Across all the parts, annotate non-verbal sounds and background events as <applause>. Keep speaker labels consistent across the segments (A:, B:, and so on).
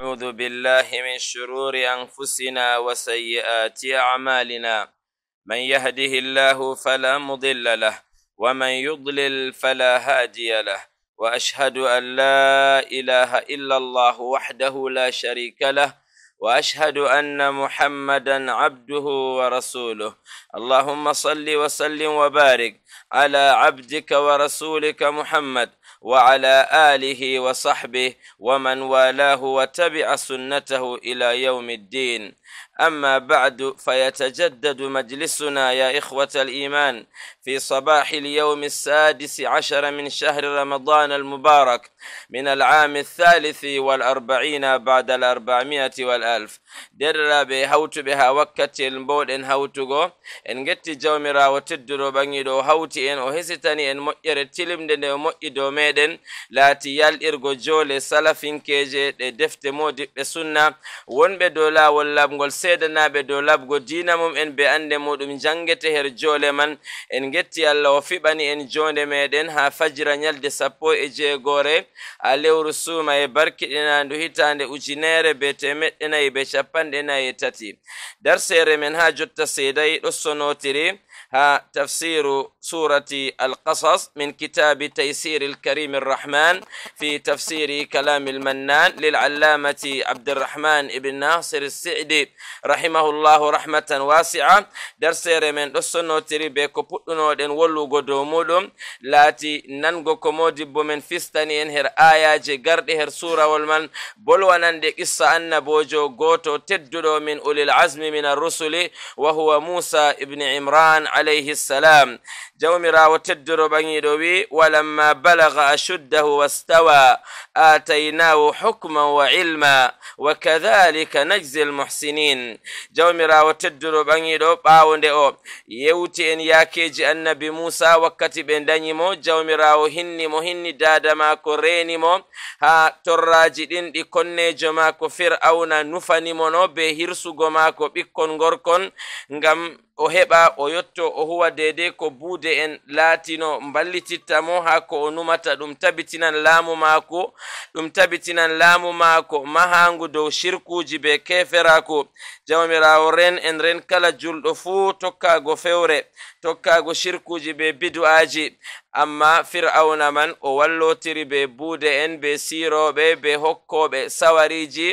A: أعوذ بالله من شرور أنفسنا وسيئات أعمالنا. من يهده الله فلا مضل له ومن يضلل فلا هادي له. وأشهد أن لا إله إلا الله وحده لا شريك له وأشهد أن محمدا عبده ورسوله. اللهم صل وسلم وبارك على عبدك ورسولك محمد وعلى آله وصحبه ومن والاه وتبع سنته إلى يوم الدين. أما بعد فيتجدد مجلسنا يا إخوة الإيمان في صباح اليوم السادس عشر من شهر رمضان المبارك من العام الثالث والأربعين بعد الأربعمائة والألف. در به هوت بها وكت البول إن هوتغو إن جت جومرا وتدرو بنيدو هوتي إن وهستني إن مؤير تلم دن مؤيدو ميدن. لا تيال إرغو جولي سلفين كيجي دفت مودي بسنة won ɓe dow lawol labgol seedanaɓe dow labgo dina mum en ɓe ande muɗum jangete her joole man en yetti allah o fiɓani en jonde meɗen ha fajira nyalde sappo e jeegore. A lewru suuma e barkiɗinandu hitande ujunere be temeɗɗe nayi be capanɗe nayi e tati. Darsere men ha jotta seedayi ɗo sonotiri ha tafsiru سورة القصص من كتاب تيسير الكريم الرحمن في تفسير كلام المنان للعلامة عبد الرحمن بن ناصر السعدي. رحمه الله رحمة واسعة. درسير من السنة تريبي كبتنو دين ولو قدو مودم لاتي ننغو كمودي بمن فستاني انهر آية جي غرد هر سورة والمن. بلوانا دي قصة أن بوجو غوتو تددو من أولي العزم من الرسل. وهو موسى ابن عمران عليه السلام. جومرا وتدر بني دوي ولما بلغ أشده واستوى آتيناه حكما وعلما وكذلك نجزي المحسنين جومرا وتدر بني دو باوند أو يوتي ان ياكيجي النبي موسى وكتب بن دانيمو جومرا وهني مهني دادا ما كوريني مو ها تراجي دين دي konnejo maako fir'auna nufanimono be hirsugo maako ɓikkon gorkon ngam o heɓa o yotto o huwa deidei ko buude en laatino mballititta mo haa ko o numata. Ɗum tabitinan laamu maako ɗum tabitinan laamu maako. Mahaangu dow shirkuuji be keferaako jawmirawo ren en ren kala julɗo fuu tokkaago fewre tokkaago shirkuuji be bidu'aaji amma fir'auna man o wallotiri be buude en be siirooɓe be hokkooɓe sawariiji.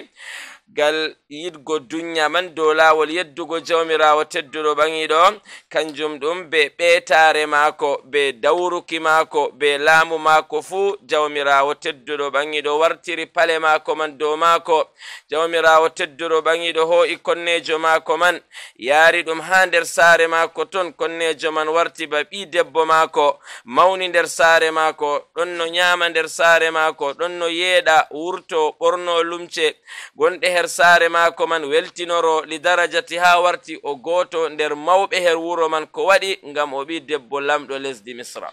A: gal yiɗgo duniya man dow laawol yeddugo jawmirawo tedduɗo ɓaŋiɗo kanjum ɗum be ɓeetare maako be dawruki maako be laamu maako fuu jawmirawo tedduɗo ɓaŋiɗo wartiri pale maako man dow maako. Jawmirawo tedduɗo ɓaŋiɗo ho'i konnejo maako man yaari ɗum ha nder saare maako ton konnejo man warti ba ɓi debbo maako. Mawni nder saare maako ɗon no nyaama nder saare maako ɗon no yeeɗa wurto ɓorno lumce. Gonɗe her saare maako man weltinoro li darajati ha warti o goto nder mawɓe her wuro man ko waɗi ngam o ɓi debbo lamɗo lesdi misra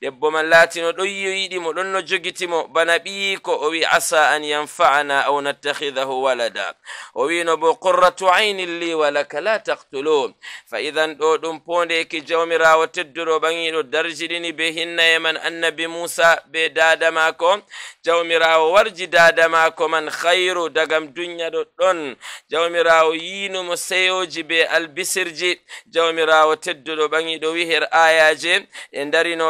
A: debbo man laatino ɗon yiɗimo ɗon no jogitimo bana ɓiyiko o wi asa an yanfa'ana aw nattakhidahu walada o wino bo qurratu aynin li walaka la taktulu fa idan ɗo ɗum pondeki jawmirawo tedduɗo ɓaŋiɗo darjiɗini be hinnaye man annabi musa be dada mako jawmirawo warji dada mako man khayru dagam dunya ɗo ɗon jawmirawo yinumo seyoji be albisirji jawmirawo tedduɗo wi her ayaje e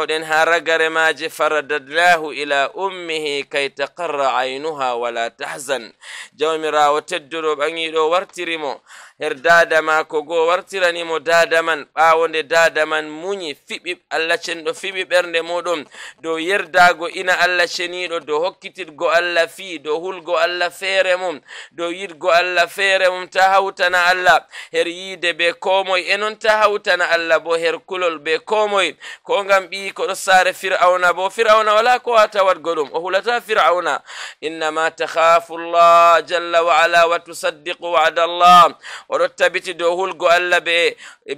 A: ودن هارغر ما جفردد الله إلى أمه كي تقر عينها ولا تحزن. جومي راوتد دروب أنيلو وارترمو. Her dada mako goo wartiranimo dada man ɓawo nde dada man muñi fiɓi allah cenɗo fiɓi ɓernde muɗum dow yerdago ina allah ceniɗo dow hokkitirgo allah fi dow hulgo allah feere mum dow yiɗgo allah feere mum ta hawtana allah her yiide be komoy e non ta hawtana allah bo her kulol be komoy ko ngam ɓi koɗo saare fir'auna bo fir'auna wala ko wata waɗgo ɗum o hulata fir'auna innama takhafu llah jalla wa ala wa tusaddiqu wa'da allah oɗo tabiti dow hulgo allah ɓe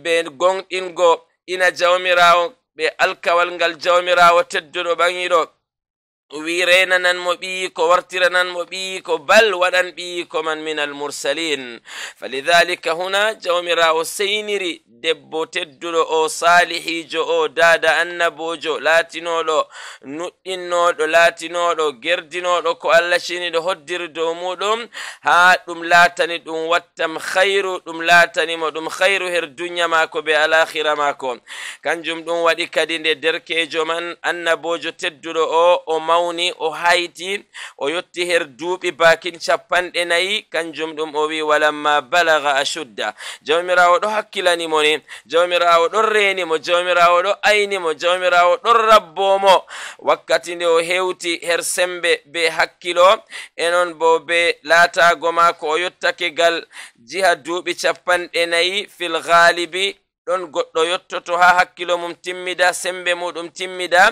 A: ɓe gonɗingo ina jawmirawo ɓe alkawal ngal jawmirawo tedduɗo ɓaŋiɗo wi renananmo ɓi ko wartirananmo ɓi ko bal waɗan ɓi ko man min almursalin falidhalika huna jawmirawo seyniri debbo tedduɗo o salihijo o dada annabojo laatinoɗo nuɗɗinnoɗo laatinoɗo gerdinoɗo ko allah ciniɗo hoddiri dow muɗum ha ɗum laatani ɗum wattam hayru ɗum laatanimo ɗum hayru her duniya mako be alakhira mako kanjum ɗum waɗi kadi nde derkejo man annabojo tedduɗo o o mawni o hayti o yotti her duuɓi bakin capanɗe nayi kanjum ɗum o wi walamma balaga ashudda jawmirawo ɗo hakkilanimo ni jawmirawo ɗon renimo jawmirawo ɗo aynimo jawmirawo ɗon rabbomo wakkati nde o hewti her sembe be hakkilo enon bo be laatago mako o yottake gal jiha duuɓi capanɗe nayi fil galibi ɗon goɗɗo yottoto ha hakkilo mum timmida sembe muɗum timmida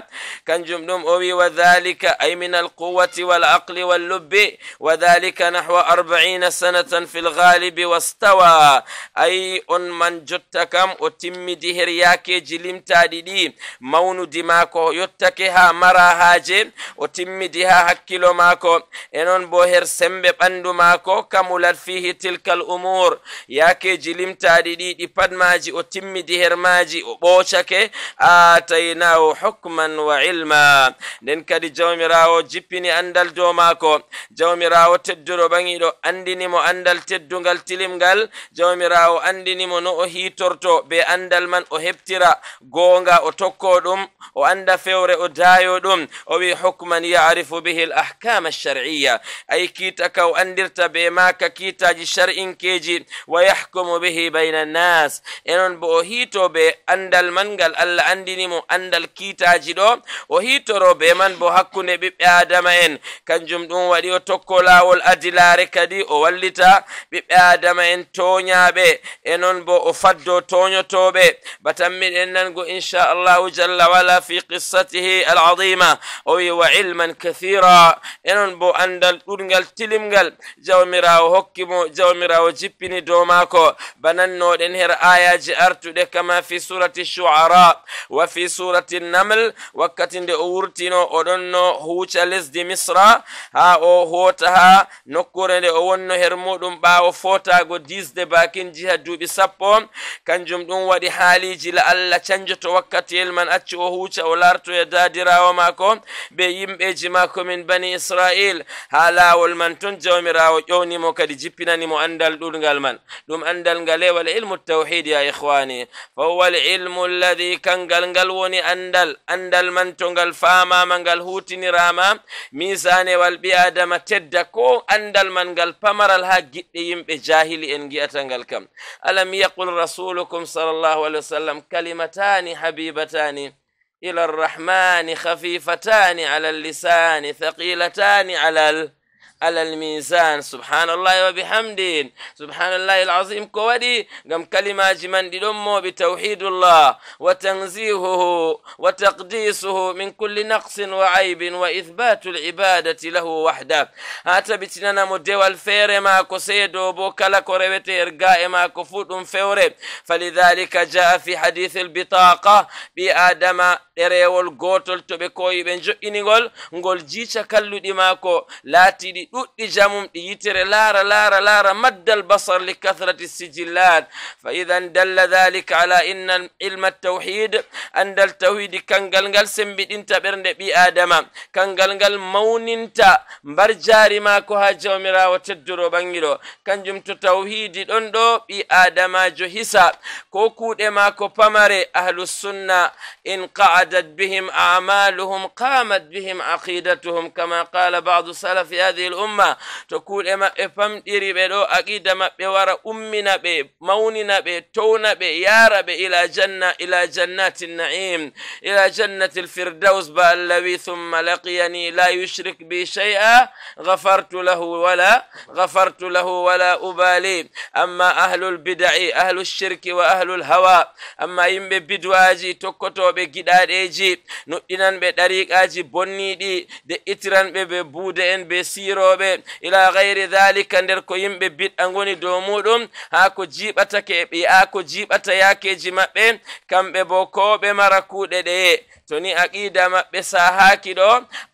A: kanjum ɗum o wi wa dhalika ay min alquwati walaqli wallubbi wa dhalika nahwa arbaina sanatan fi lghalibi wastawa ay on man jotta kam o timmidi her yakeji limtaɗi ɗi mawnudi maako yottake ha mara haaje o timmidi ha hakkilo maako e noon bo her sembe ɓandu maako kamulat fihi tilka l umur yakeji limtaɗi ɗi ɗi patmaji o timmidi her maji o ɓocake ataynahu hukman wa ilma nden kadi jawmirawo jippini andal dow maako jawmirawo tedduɗo ɓaŋiɗo andinimo andal teddungal tilimgal jawmirawo andinimo no o hitorto be andal man o heɓtira goonga o tokko ɗum o anda fewre o dayo ɗum o wi hukman yarifu bihi l ahkam alshar'iya ay kiita ka o andirta be maka kiitaji shar'inkeji wa yahkumu bihi bayna annas enon bo o hiito be andal man ngal allah andinimo andal kiitaji ɗo o hiitoro be man bo hakkunde ɓiɓɓe adama en kanjum ɗum waɗi o tokko laawol adilare kadi o wallita ɓiɓɓe adama en toñaɓe e noon bo o faddo toñotoɓe batanmiɗen nango inchallahu jalla wala fi qissatihi alazima o wi wa ilman kathira e noon bo andal ɗurgal tilimgal jawmirawo hokkimo jawmirawo jippini dow maako banannoɗen her ayaji artuɗe فاتده كما في سورة الشعراء وفي سورة النمل وكتن دي أورتينو أدنو هوچا لزدي مصر. ها أو هوتها نكورن دي أونو هرمودن باو فوتا غو ديز دي باكين جيها دوبي سبو كان جمدون ودي حالي جيل ألا چنجتو وكت يلمن أچو هوچا ولارتو يدادي راو ماكو. بي يمبي جماكو من بني إسرائيل. ها لا والمن تنجو مراو يوني موكا دي جيبنا نمو أندال دونغال من دوم أندال غالي والعلم التوحيد يا إخواني. فهو العلم الذي كان قال وني أندل أندل من تنقل فاما من قال هوتني راما ميزان والبيادم تدكو أندل من قال فمر الهاج يم بجاهل إن جئتن كم. ألم يقل رسولكم صلى الله عليه وسلم كلمتان حبيبتان؟ إلى الرحمن خفيفتان على اللسان ثقيلتان على على الميزان. سبحان الله وبحمده. سبحان الله العظيم. كودي قم كلمة جمن دمو بتوحيد الله وتنزيهه وتقديسه من كل نقص وعيب وإثبات العبادة له وحده. هات بتننا مدوى الفير ما كسيدو بوكلا كوريوتي إرقاء ما كفوت فيوري. فلذلك جاء في حديث البطاقة بآدم ɗerewol gotol to ɓe koyiɓe jo'inigol ngol jiica kalluɗi maako laatiɗi دودي جامم دي يتر لارا لارا لارا مد البصر لكثرة السجلات. فإذا دل ذلك على إن علم التوحيد أن التوحيد كان قل قل سنبت إنت برند بي آدم. كان قل قل مون إنت. برجاري ما كوها جومرا وتدرو بانجلو. كان جمت توحيد دوندو بي آدم جو هسا كوكود ما كو پمري أهل السنة. إن قعدت بهم أعمالهم قامت بهم عقيدتهم. كما قال بعض سلف هذه الأمور سلف هذه الأمة تقول إما إفهم إري بدو عقيدة ما بورا أمنا بي موننا بي تونا بي يارا بي إلى جنة إلى جنات النعيم إلى جنة الفردوس بالذي ثم لقيني لا يشرك بي شيئا غفرت له ولا غفرت له ولا أبالي أما أهل البدع أهل الشرك وأهل الهوى أما يمبي بدواجي تكتو بجداد ɗereji nuɗɗinanɓe ɗariqaji bonniɗi de'itiranɓe ɓe buude en siroɓe ila gayri dhalika nder ko yimɓe biɗɗa goni dow muɗum ha ko jiɓatake ɓe a ko jiɓata yakeji maɓɓe kamɓe bo ko ɓe mara kuuɗe ɗeye to ni aqida maɓɓe sahaki ɗo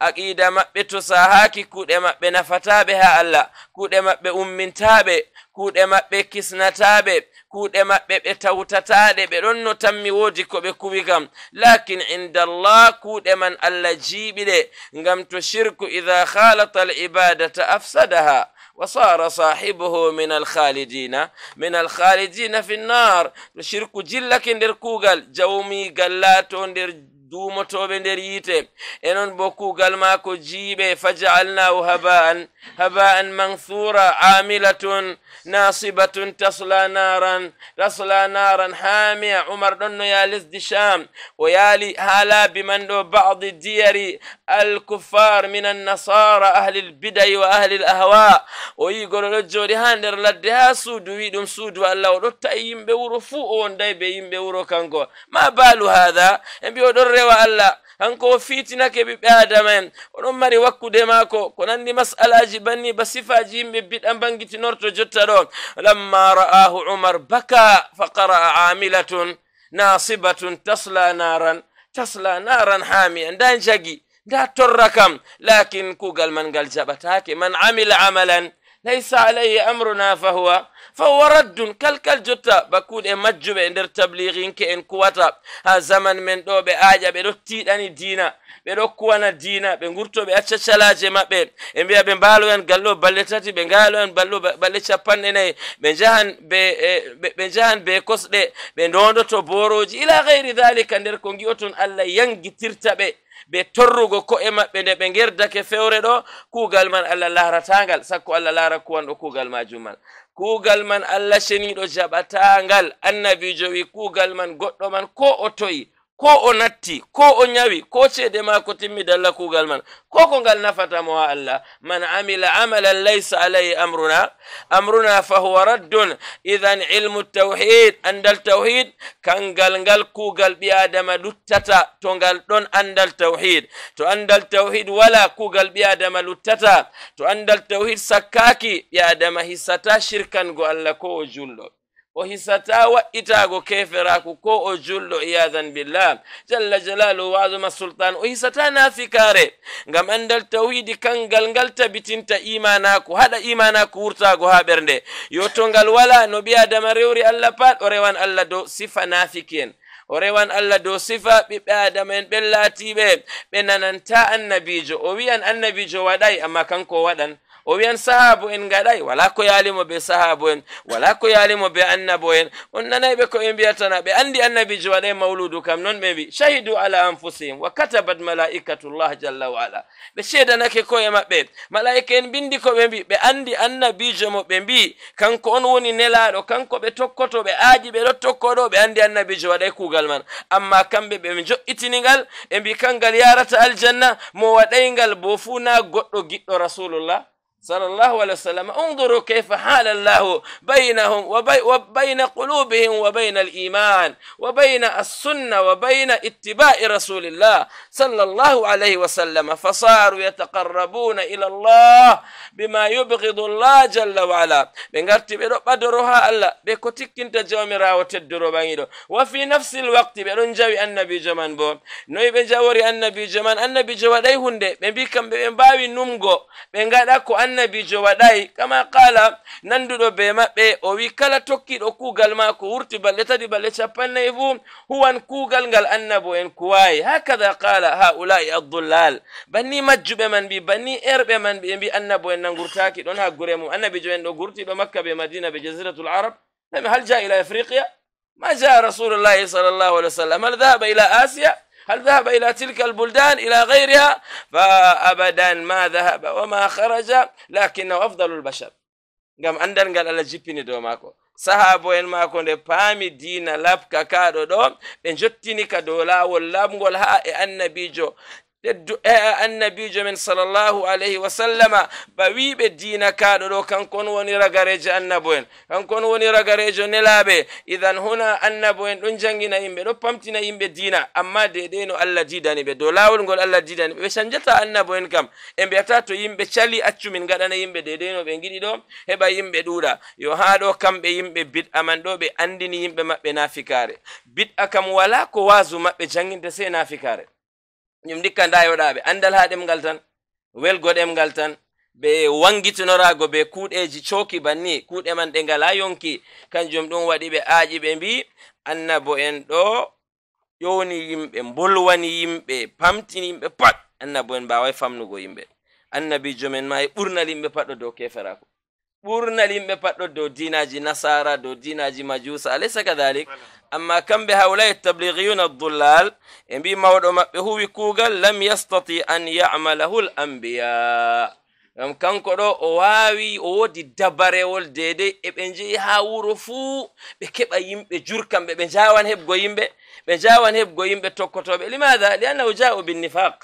A: aqida maɓɓe to sahaki kuuɗe maɓɓe nafataɓe ha allah kuuɗe maɓɓe ummintaɓe kuuɗe maɓɓe kisnataɓe kuuɗe maɓɓe ɓe tawtataɗe ɓe ɗon no tanmi woodi ko ɓe kuwi kam lakin indallah kuuɗe man allah jiiɓiɗe ngam to shirku ida halata al ibadata afsadaha وصار صاحبه من الخالدين من الخالدين في النار شرك جلك ندر كوغل جومي غلاتو ندر duumotoɓe nder yiite enon bo kuugal maako jiiɓe fajalnahu haba'an haba'an manthura amilatun nasibatun tasla naran tasla naran hamiya umar ɗon no ya lesdi sham o yaali ha laabi man ɗo badi diyari alkuffar min annasara ahli lbidayi wa ahli lahwa o yi goɗo ɗo jooɗi ha nder ladde ha suudu wi ɗum suudu allah o ɗo ta'i yimɓe wuro fuu o wonday be yimɓe wuro kanko ma baalu hada e mbi o ɗon rewa allah hanko o fiitinake ɓiɓɓe adama en oɗon mari wakkude maako ko nandi masalaji banni ba sifaji yimɓe biɗa bangitinorto jotta ɗo lamma ra'ahu umar baka fa qara'a amilatun nasibatun tasla naran tasla naran hamiya nda jagi nda torra kam lakin kugal man ngal jaɓatake man amila amalan laysa alayhi amruna fahuwa fahuwa raddun kalkal jotta bakkuɗe majjuɓe e nder tabliginke en kuwata ha zaman men ɗo ɓe aaƴa ɓe ɗo tiɗani diina ɓe ɗo kuwana diina ɓe gurtoɓe acca calaje maɓɓe ɓe mbiya ɓe mbaloyan gallo balle tati ɓe ngaloyan ballo balle capanɗe nayyi ɓe jahan be ɓe jahan be kosɗe ɓe ndondoto boroji ɓe torrugo ko'e maɓɓe nde ɓe gerdake fewre ɗo kuugal man allah laratangal sakko allah lara kuwanɗo kuugal majum man kuugal man allah ceniɗo jaɓatangal annabijo wi kuugal man goɗɗo man ko o toyi ko o natti ko o nyawi ko ceede ma ko timmi dalla kuugal man ko ko ngal nafatamo ha allah man amila amalan laysa alayhi amruna amruna fahuwa raddun idan ilmu tawhid andal tawhid kangal ngal kuugal ɓi adama luttata to ngal ɗon andal tawhid to andal tawhid wala kuugal ɓi adama luttata to andal tawhid sakkaki ɓi adama hissata shirkango allah ko o julɗo o hisata waɗɗitago keferaku ko o julɗo iyadan billah jalla jalalu wasuma sultan o hisata nafikare ngam andal tawhidi kangal ngal tabitinta imanaku haɗa imanaku wurtago ha ɓernde yo to ngal wala no ɓi adama rewri allah pat o rewan allah dow sifa nafiki en o rewan allah dow sifa ɓiɓɓe adama en ɓen laatiɓe ɓe nananta annabijo o wiyan annabijo waɗay amma kanko waɗan o wiyan sahabu en gaɗay wala ko yalimo be sahabu en wala ko yalimo be annabo en on nanayɓe ko ɓe mbiyatana ɓe andi annabijo waɗay mawludu kam noon ɓe mbi shahidu ala anfusihim wa katabat malaikatullah jalla wa ala ɓe seedanake koye maɓɓe malaika en bindi ko ɓe mbi ɓe andi annabijo mo ɓe mbi kanko on woni nelaɗo kanko ɓe tokkoto ɓe aaji ɓe ɗo tokkoɗo ɓe andi annabijo waɗay kuugal man amma kamɓe ɓe joƴƴitinigal ɓe mbi kangal yarata aljanna mo waɗaygal bo fuu na goɗɗo giɗɗo rasulullah صلى الله عليه وسلم انظروا كيف حال الله بينهم وبي وبين قلوبهم وبين الإيمان وبين السنة وبين اتباع رسول الله صلى الله عليه وسلم. فصاروا يتقربون إلى الله بما يبغض الله جل وعلا. بنغرتي بدو بدروها الله بكوتيكين تجومرا وتدرو بانيدو. وفي نفس الوقت بدون جاوي النبي جمان بو. نوي بجاوري النبي جمان النبي جوا داي هوندي بمبيكم بمباوي نمغو. بنغادا كو annabijo waɗayi kama qala nanduɗo be maɓɓe o wi kala tokkiɗo kuugal ma ko wurti balɗe tati balɗe capannayyi fuu huwan kuugal ngal annabo en kuwayi hakada qala haulai addullal banni majjuɓe man mbi banni erɓe man ɓe mbi annabo en nangurtaki ɗon ha gure mum annabijo en ɗo gurtiɗo makka be madina be jaziratul arab ami hal ja ila afriqiya ما جاء رسول الله صلى الله عليه وسلم هل ذهب إلى آسيا هل ذهب إلى تلك البلدان إلى غيرها؟ فأبدا ما ذهب وما خرج لكنه أفضل البشر. قام أندن قال الله جيبني دو ماكو. sahabo en mako nde paami diina lab kakaɗo ɗo ɓe jottini ka dow laawol lamgol haa e annabijo annabijo annabijo men sallllahu alayhi wa sallama ba wiɓe diina kaɗo ɗo kankon woni ragarejo annabo en kankon woni ragarejo nelaɓe idan huna annabo en ɗon jangina yimɓe ɗo pamtina yimɓe diina amma dede no allah didani ɓe dow lawol ngol allah didani ɓe ɓe canjata annabo en kam e mbiyata to yimɓe cali accumin gaɗana yimɓe dede no ɓe giɗi ɗo heɓa yimɓe ɗuuɗa yo ha ɗo kamɓe yimɓe bid'a man ɗo ɓe andini yimɓe maɓɓe nafikare bid'a kam wala ko wasu maɓɓe janginte sey nafikare ñum dikka ndayoɗaɓe andal ha ɗemgal tan welgo ɗemgal tan ɓe wangitinorago be kuuɗeji coki banni kuuɗe man ɗe ngala yonki. Kanjum ɗum waɗi ɓe aaƴi ɓe mbi annabo en ɗo ƴowni yimɓe mbolwani yimɓe pamtini yimɓe pat. Annabo en mbawai famnugo yimɓe. Annabijo men ma e ɓurnal yimɓe pat ɗo dow keferako. Ɓurnal yimɓe pat ɗo dow dinaji nasara dow dinaji majusa alaysa kadalik amma kamɓe hawlai tabligiyuna dullal e mbi mawɗo maɓɓe huwi kuugal lam yastati an yamalahu l ambiya gam kanko ɗo o wawi o wodi dabarewol dedei eɓe jehi ha wuro fuu ɓe keɓa yimɓe jurkamɓe ɓe jawan heɓgo yimɓe ɓe jawan heɓgo yimɓe tokkotoɓe limada liannahu jau binnifaq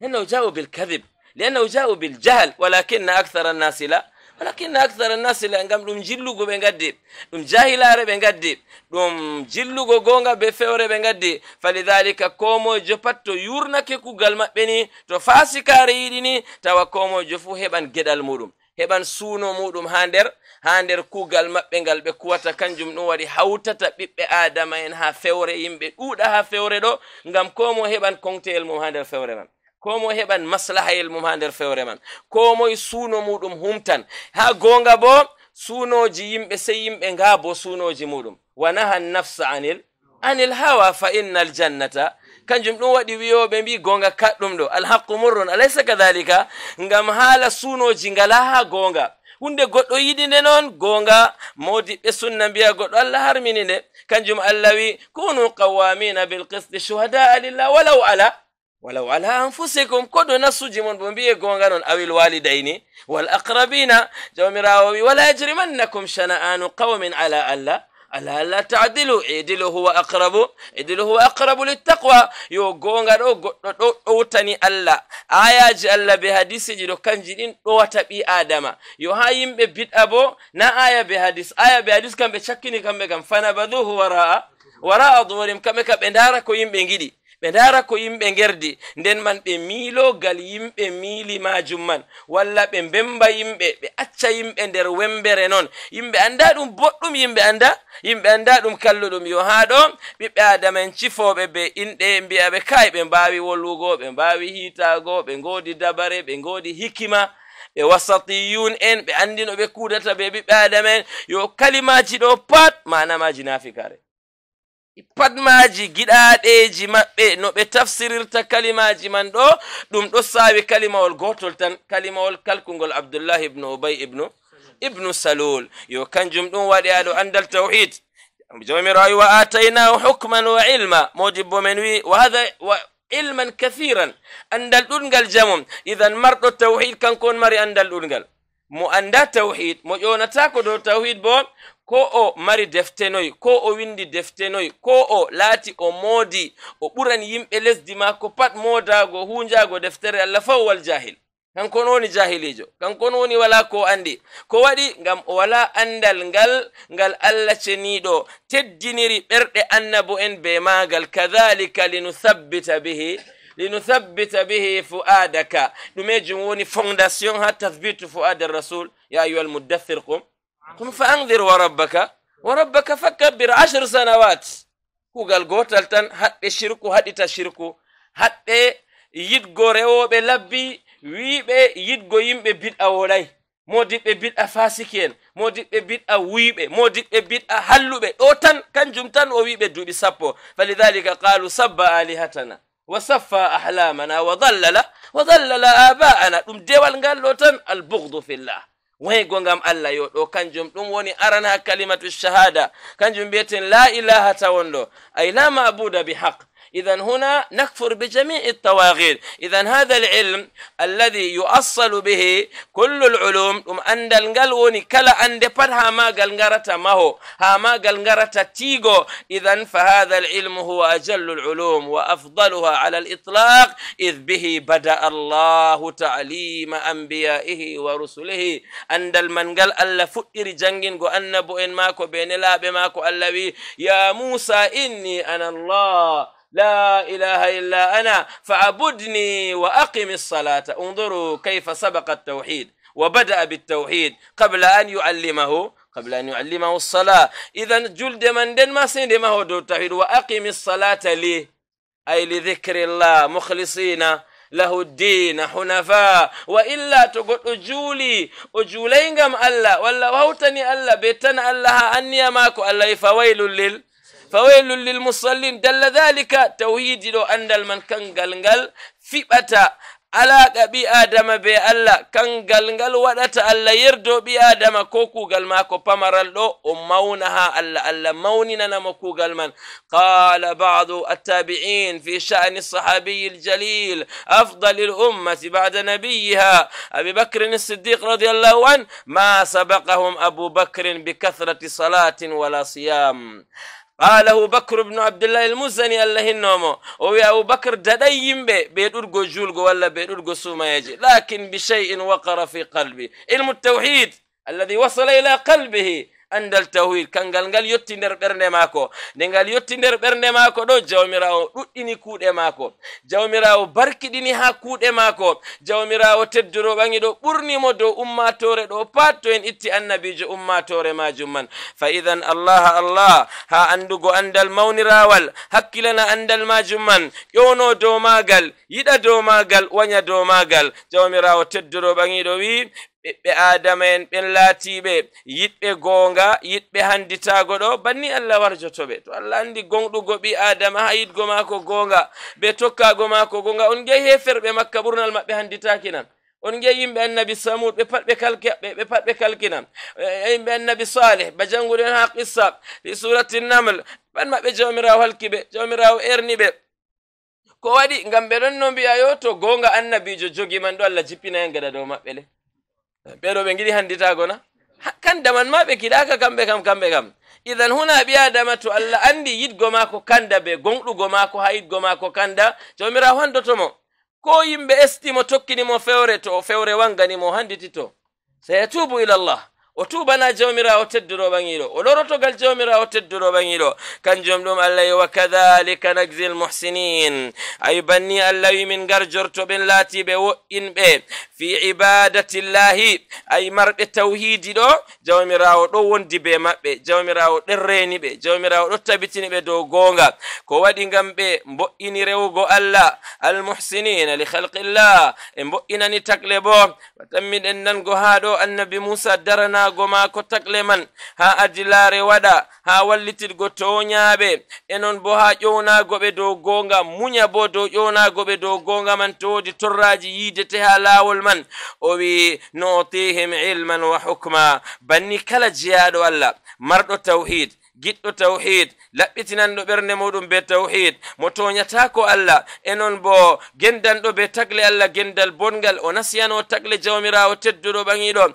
A: liannahu jau bilkadib liannahu jau biljahal walakinna akthara annasi la walakinna akthara nnasi la ngam ɗum jillugo ɓe gaddi ɗum jahilare ɓe gaddi ɗum jillugo gonga be fewre ɓe gaddi falidhalika komojo pat to yurnake kugal maɓɓe ni to fasikare yiɗi ni tawa komojo fu heɓan geɗal muɗum heɓan suuno muɗum ha nder ha nder kugal maɓɓe ngal ɓe kuwata kanjum ɗum waɗi hawtata ɓiɓɓe adama en ha fewre yimɓe ɗuuɗa ha fewre ɗo ngam komo heɓan konteyel mum ha nder fewre man ko mo heɓan maslahayel mum ha nder fewre man ko moye suuno muɗum humtan ha gonga bo suunoji yimɓe sey yimɓe nga bo suunoji muɗum wa naha nafsa anil anil hawa fa inna aljannata kanjum ɗum waɗi wiyoɓe mbi gonga kaɗɗum ɗo alhaqu murrun alaysa kadalika ngam haala suunoji ngala ha gonga hunde goɗɗo yiɗi nde noon gonga modiɓɓe sunna mbiya goɗɗo allah harmini nde kanjum allah wi kunu qawamina bilqisti shuhada lillah walaw ala ولو على أنفسكم كدو نسو جمون بمبيه غونغانون أو الوالدين والأقربين. جومراوي ولا يجرمنكم شنآن قوم على ألا ألا لا تعدلوا. عدلوا هو أقرب عدلوا هو أقرب للتقوى. يو دو تاني ألا. آياج ألا بحديث جدو كنجدين دو تبي آدم. يو هايم ببيت أبو نا آية بحديث آية بحديث كم بشكني كم بكم؟ فنبذوه وراء وراء ظهورهم. كم كم بندارك ويم بنجدي ɓe ndara ko yimɓe ngerdi nden man ɓe miilogal yimɓe miili majum man walla ɓe mbemba yimɓe ɓe acca yimɓe nder wembere noon yimɓe anda ɗum boɗɗum yimɓe anda yimɓe anda ɗum kalluɗum. Yo ha ɗo ɓiɓɓe adamen cifoɓe be inɗe mbiyaɓe kai ɓe mbawi wolwugo ɓe mbawi hitago ɓe ngodi dabare ɓe ngodi hikima ɓe wasatiyun en ɓe andi ɓe kudata be ɓiɓɓe adamen yo kalimaji ɗo pat manamaji nafikare patmaji giɗaɗeji maɓɓe no ɓe tafsirirta kalimaji man ɗo ɗum ɗo sawi kalimawol gotol tan kalimawol kalkugol abdoullahi ibnu ubay ibnu ibnu salul yo kanjum ɗum waɗi aɗo andal tawhid jomiro wi wa ataynahu hukman wa ilma modibbo men wi wa hada wa ilman kathiran andal ɗuɗgal jamum idan marɗo tawhid kanko on mari andal ɗuɗgal mo anda tawhid mo ƴonatako dow tawhid bo ko o mari defte noyi ko o windi defte noyi ko o laati o moodi o ɓuran yimɓe lesdi maako pat moodago hunjago deftere allah faw wal jahil kanko no woni jahilijo kanko no woni wala ko andi ko waɗi ngam o wala andal ngal ngal allah ceniɗo teddiniri ɓerɗe annabo en be magal kadhalika linuthabbita bihi linuthabbita bihi fu'adaka ɗumejum woni fondation ha tathbitu fu'ada rasul. Ya ayuha almuddathir qum. قم فأنذر وربك. وربك فكبر عشر سنوات. كوغال غوتالتن هات الشركو هات الشركو هات يد غوريو بلبي ويب يد غويم ببيت أولاي مودي ببيت أفاسكين مودي ببيت أويب موديب ببيت أهلوب أوتن كان جمتن أويب دوبي سابو. فلذلك قالوا سبا آلهتنا وصفى أحلامنا وظلل وظلل آباءنا. أم ديوان قال البغض في الله. Waygo ngam allah yo ɗo kanjum ɗum woni aran ha kalimatu shahada kanjum mbiyeten la ilaha tawon ɗo ay la mabuda bihaq إذا هنا نكفر بجميع الطواغيت إذا هذا العلم الذي يؤصل به كل العلوم أم أن الغلوني كلا أن دبر هما غلغرة ما هو هما غلغرة تيغو. إذا فهذا العلم هو أجل العلوم وأفضلها على الإطلاق إذ به بدأ الله تعليم أنبيائه ورسله. أن المنغل ألا فئر جنجن إن ماكو بين لا بماكو ألوي يا موسى إني أنا الله. لا إله إلا أنا فعبدني وأقم الصلاة. انظروا كيف سبق التوحيد وبدأ بالتوحيد قبل أن يعلمه قبل أن يعلمه الصلاة. إذا جلد من دن ما سند ما هو دو التوحيد. وأقم الصلاة لي أي لذكر الله مخلصين له الدين حنفاء. وإلا تقول أجولي أجولين الله ولا وهوتني الله بيتنا الله أني ماكو الله فويل لل فويل للمصلين. دل ذلك توهيد لو أن من كان قال في بتا على بي آدم بي الله كان قال قال ودت يردو بي آدم كوكو قال ماكو بمر أمونها الله الله موننا نمكو قال من. قال بعض التابعين في شأن الصحابي الجليل أفضل الأمة بعد نبيها أبي بكر الصديق رضي الله عنه ما سبقهم أبو بكر بكثرة صلاة ولا صيام. صيام قاله بكر بن عبد الله المزني الله النومو ويا أبو بكر ددي يمبي بيدرغو جولغو ولا بيدرغو سوما يجي. لكن بشيء وقر في قلبي. علم التوحيد الذي وصل إلى قلبه. Andal tawhid kangal ngal yetti nder ɓernde maako nde ngal yetti nder ɓernde maako ɗo jawmirawo ɗuɗɗini kuuɗe maako jawmirawo barkiɗini ha kuuɗe maako jawmirawo teddoro ɓangi ɗo ɓurnimo dow ummatore ɗo pat to en itti annabijo ummatore majum man fa idan allah allah ha andugo andal mawnirawal hakkilana andal majum man ƴowno dow magal yiɗa dow magal waña dow magal jawmirawo teddoro ɓangiɗo wi ɓiɓɓe adama en ɓen laatiɓe yiɗɓe goonga yiɗɓe handitago ɗo banni allah warjotoɓe to allah andi gonɗugo ɓi adama ha yiɗgo maako goonga be tokkago maako goonga on gey heferɓe makka ɓurnal maɓɓe handitaki nan. On giya yimɓe annabi samud ɓe pat ɓe kalkaɓe pat ɓe kalkinan e, e, yimɓe annabi saleh ba janngude en ha qissa fi surati naml pat maɓɓe jawmirawo halkiɓe jawmirawo erni ɓe ko waɗi ngam ɓe ɗon no mbiya yo to goonga annabijo jogi man ɗo allah jippina en gaɗa dow maɓɓe le. Ɓeɗo ɓe giɗi handitago na kandaman ma ɓe kiɗaka kamɓe kam kamɓe kam idan huna ɓi adama to allah andi yiɗgo mako kanda be gonɗugo mako ha yiɗgo mako kanda jomira handotomo ko yimɓe estimo tokkinimo fewre to fewre wanganimo handitito sayatubu ila llah o tubana jawmirawo tedduro ɓaŋiɗo o lorotogal jawmirawo tedduro ɓaŋiɗo kanjum ɗum allah wi wa kadhalika najzi lmuhsinin ay banni allah wi min garjortoɓen laatiɓe wo'inɓe fi ibadati llahi ay marɓe tawhidi ɗo jawmirawo ɗo wondi be maɓɓe jawmirawo ɗen reni ɓe jawmirawo ɗo tabitini ɓe dow gonga ko waɗi ngam ɓe mbo'ini rewugo allah almuhsinina li halqillah e mbo'inani takle bo. Watammiɗen nango ha ɗo annabi musa daranago mako takle man. Ha adilare waɗa ha wallitirgo toñaɓe enon bo ha ƴownago ɓe dow gonga muña bo dow ƴownago ɓe dow gonga man to wodi torraji yidete ha lawol man. man o wi nutihim ilman wa hukma. Banni kala jeyaɗo allah marɗo tawhid giɗɗo tawhid laɓɓitinanɗo ɓernde muɗum be tawhid. Mo toñata ko allah e noon bo gendanɗo be tagle allah gendal bongal o nasiyano tagle jawmirawo tedduɗo ɓaŋiɗo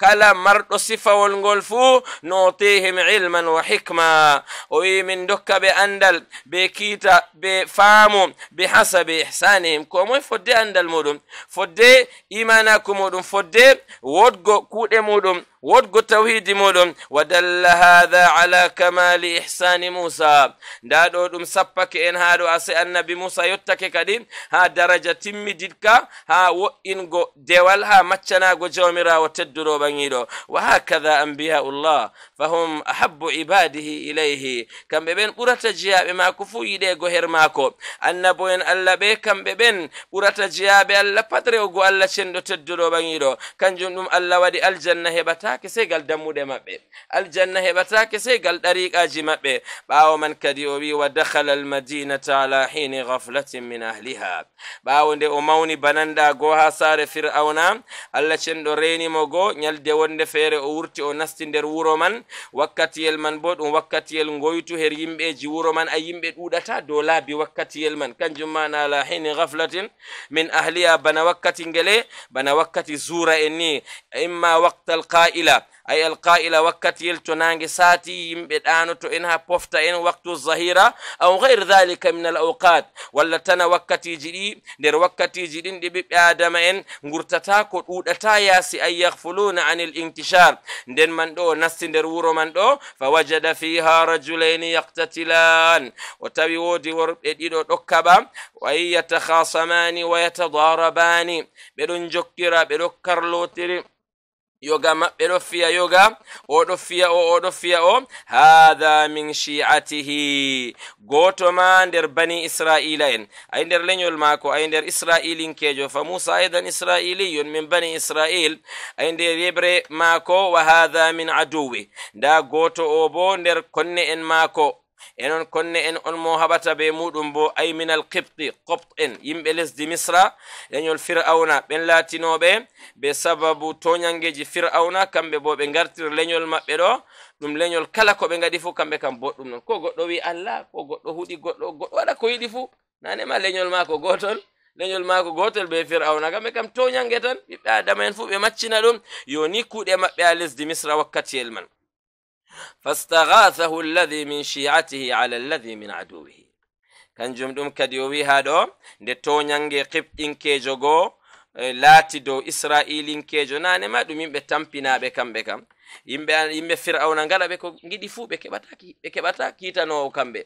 A: كلا مرد صفة والغلف نعطيهم علما وحكمة وي من دكة بأندل بكيتا بفامو بحسب إحسانهم كومو فدي أندل مودم فدي إيماناكم مودم فدي ودقو كود مودم ودق التوحيد مولم ودل هذا على كمال إحسان موسى. دادو دم سبك إن هادو أسي النبي موسى يتك كدي ها درجة تم ديدك ها وإن قو ديوال ها متشنا قو جومرا وتدرو بنيرو وهكذا أنبياء الله فهم أحب عباده إليه. كم ببين قرة جياء بما كفو يدي قو هرماكو. النبي إن ألا بي كم ببين قرة جياء بألا فتري وقو ألا شندو تدرو بنيرو كان جندم ألا ودي الجنة هبتا heɓatake sey gal dammuɗe maɓɓe aljanna heɓatake sey gal ɗariqaji maɓɓe ɓawo man kadi o wi wa dakhala almadinata ala hini gaflatin min ahliha ɓawo nde o mawni bananɗa go ha saare fir'auna allah cenɗo renimo go ñal balde wonde feere o wurti o nasti nder wuro man wakkatiyel man bo ɗum wakkatiyel ngoytu her yimɓeji wuro man a yimɓe ɗuɗata dow laabi wakkatiyel man kanjum mana ala hini gaflatin min ahliya bana wakkati ngele bana wakkati zura en ni imma waktal qa'ila ay alqa'ila wakkatiyel to nange sati yimɓe ɗanoto en ha pofta en waktu zahira aw gayre dhalika min al awqat walla tana wakkatiji ɗi nder wakkatiji ɗin ɗi ɓiɓɓe adama en gurtata ko ɗuɗata yaasi ay yahfuluna an l intishar nden man ɗo nasti nder wuro man ɗo fa wajada fiha rajulaini yaktatilan o tawi woodi worɓe ɗiɗo ɗokkaɓa wayi yatakhasamani wa yatadarabani ɓeɗon jokkira ɓeɗo karlotiri yoga maɓɓe ɗo fiya yoga oɗo fiya o oɗo fiya o hadha min shi'atihi. Goto ma nder bani israila en ay nder leñol maako ay nder israilinkejo fa musa aidan israiliyun min bani israil ay nder yebre maako wa hadha min aduwi. Nda goto o bo nder konne en maako enon konne en on mo haɓata be muɗum bo ay min alkibti qobt en yimɓe lesdi misra leñol fir'auna ɓen latinoɓe be sababu toñangeji fir'auna kamɓe bo ɓe gartir leñol maɓɓe ɗo ɗum leñol kala ko ɓe gaɗi fu kamɓe kam boɗɗum non. Ko goɗɗo wi allah ko goɗɗo huɗi goɗɗo goɗɗo waɗa ko yiɗi fu. Nanema leñol mako gotol leñol mako gotol be firauna kamɓe kam toñange tan ɓiɓɓe adama en fu ɓe maccina ɗum. Yo ni kuuɗe maɓɓe ha lesdi misra wakkatiyel man. فاستغاثه الذي من شيعته على الذي من عدوه o wi ha ɗo nde toñange qibɗinkejo goo laati dow israilinkejo nane ma ɗum yimɓe tampinaɓe kamɓe kam yimɓe yimɓe fir'auna ngaɗa ɓe ko giɗi fuu ɓe keɓata ɓe keɓata kiitanowo kamɓe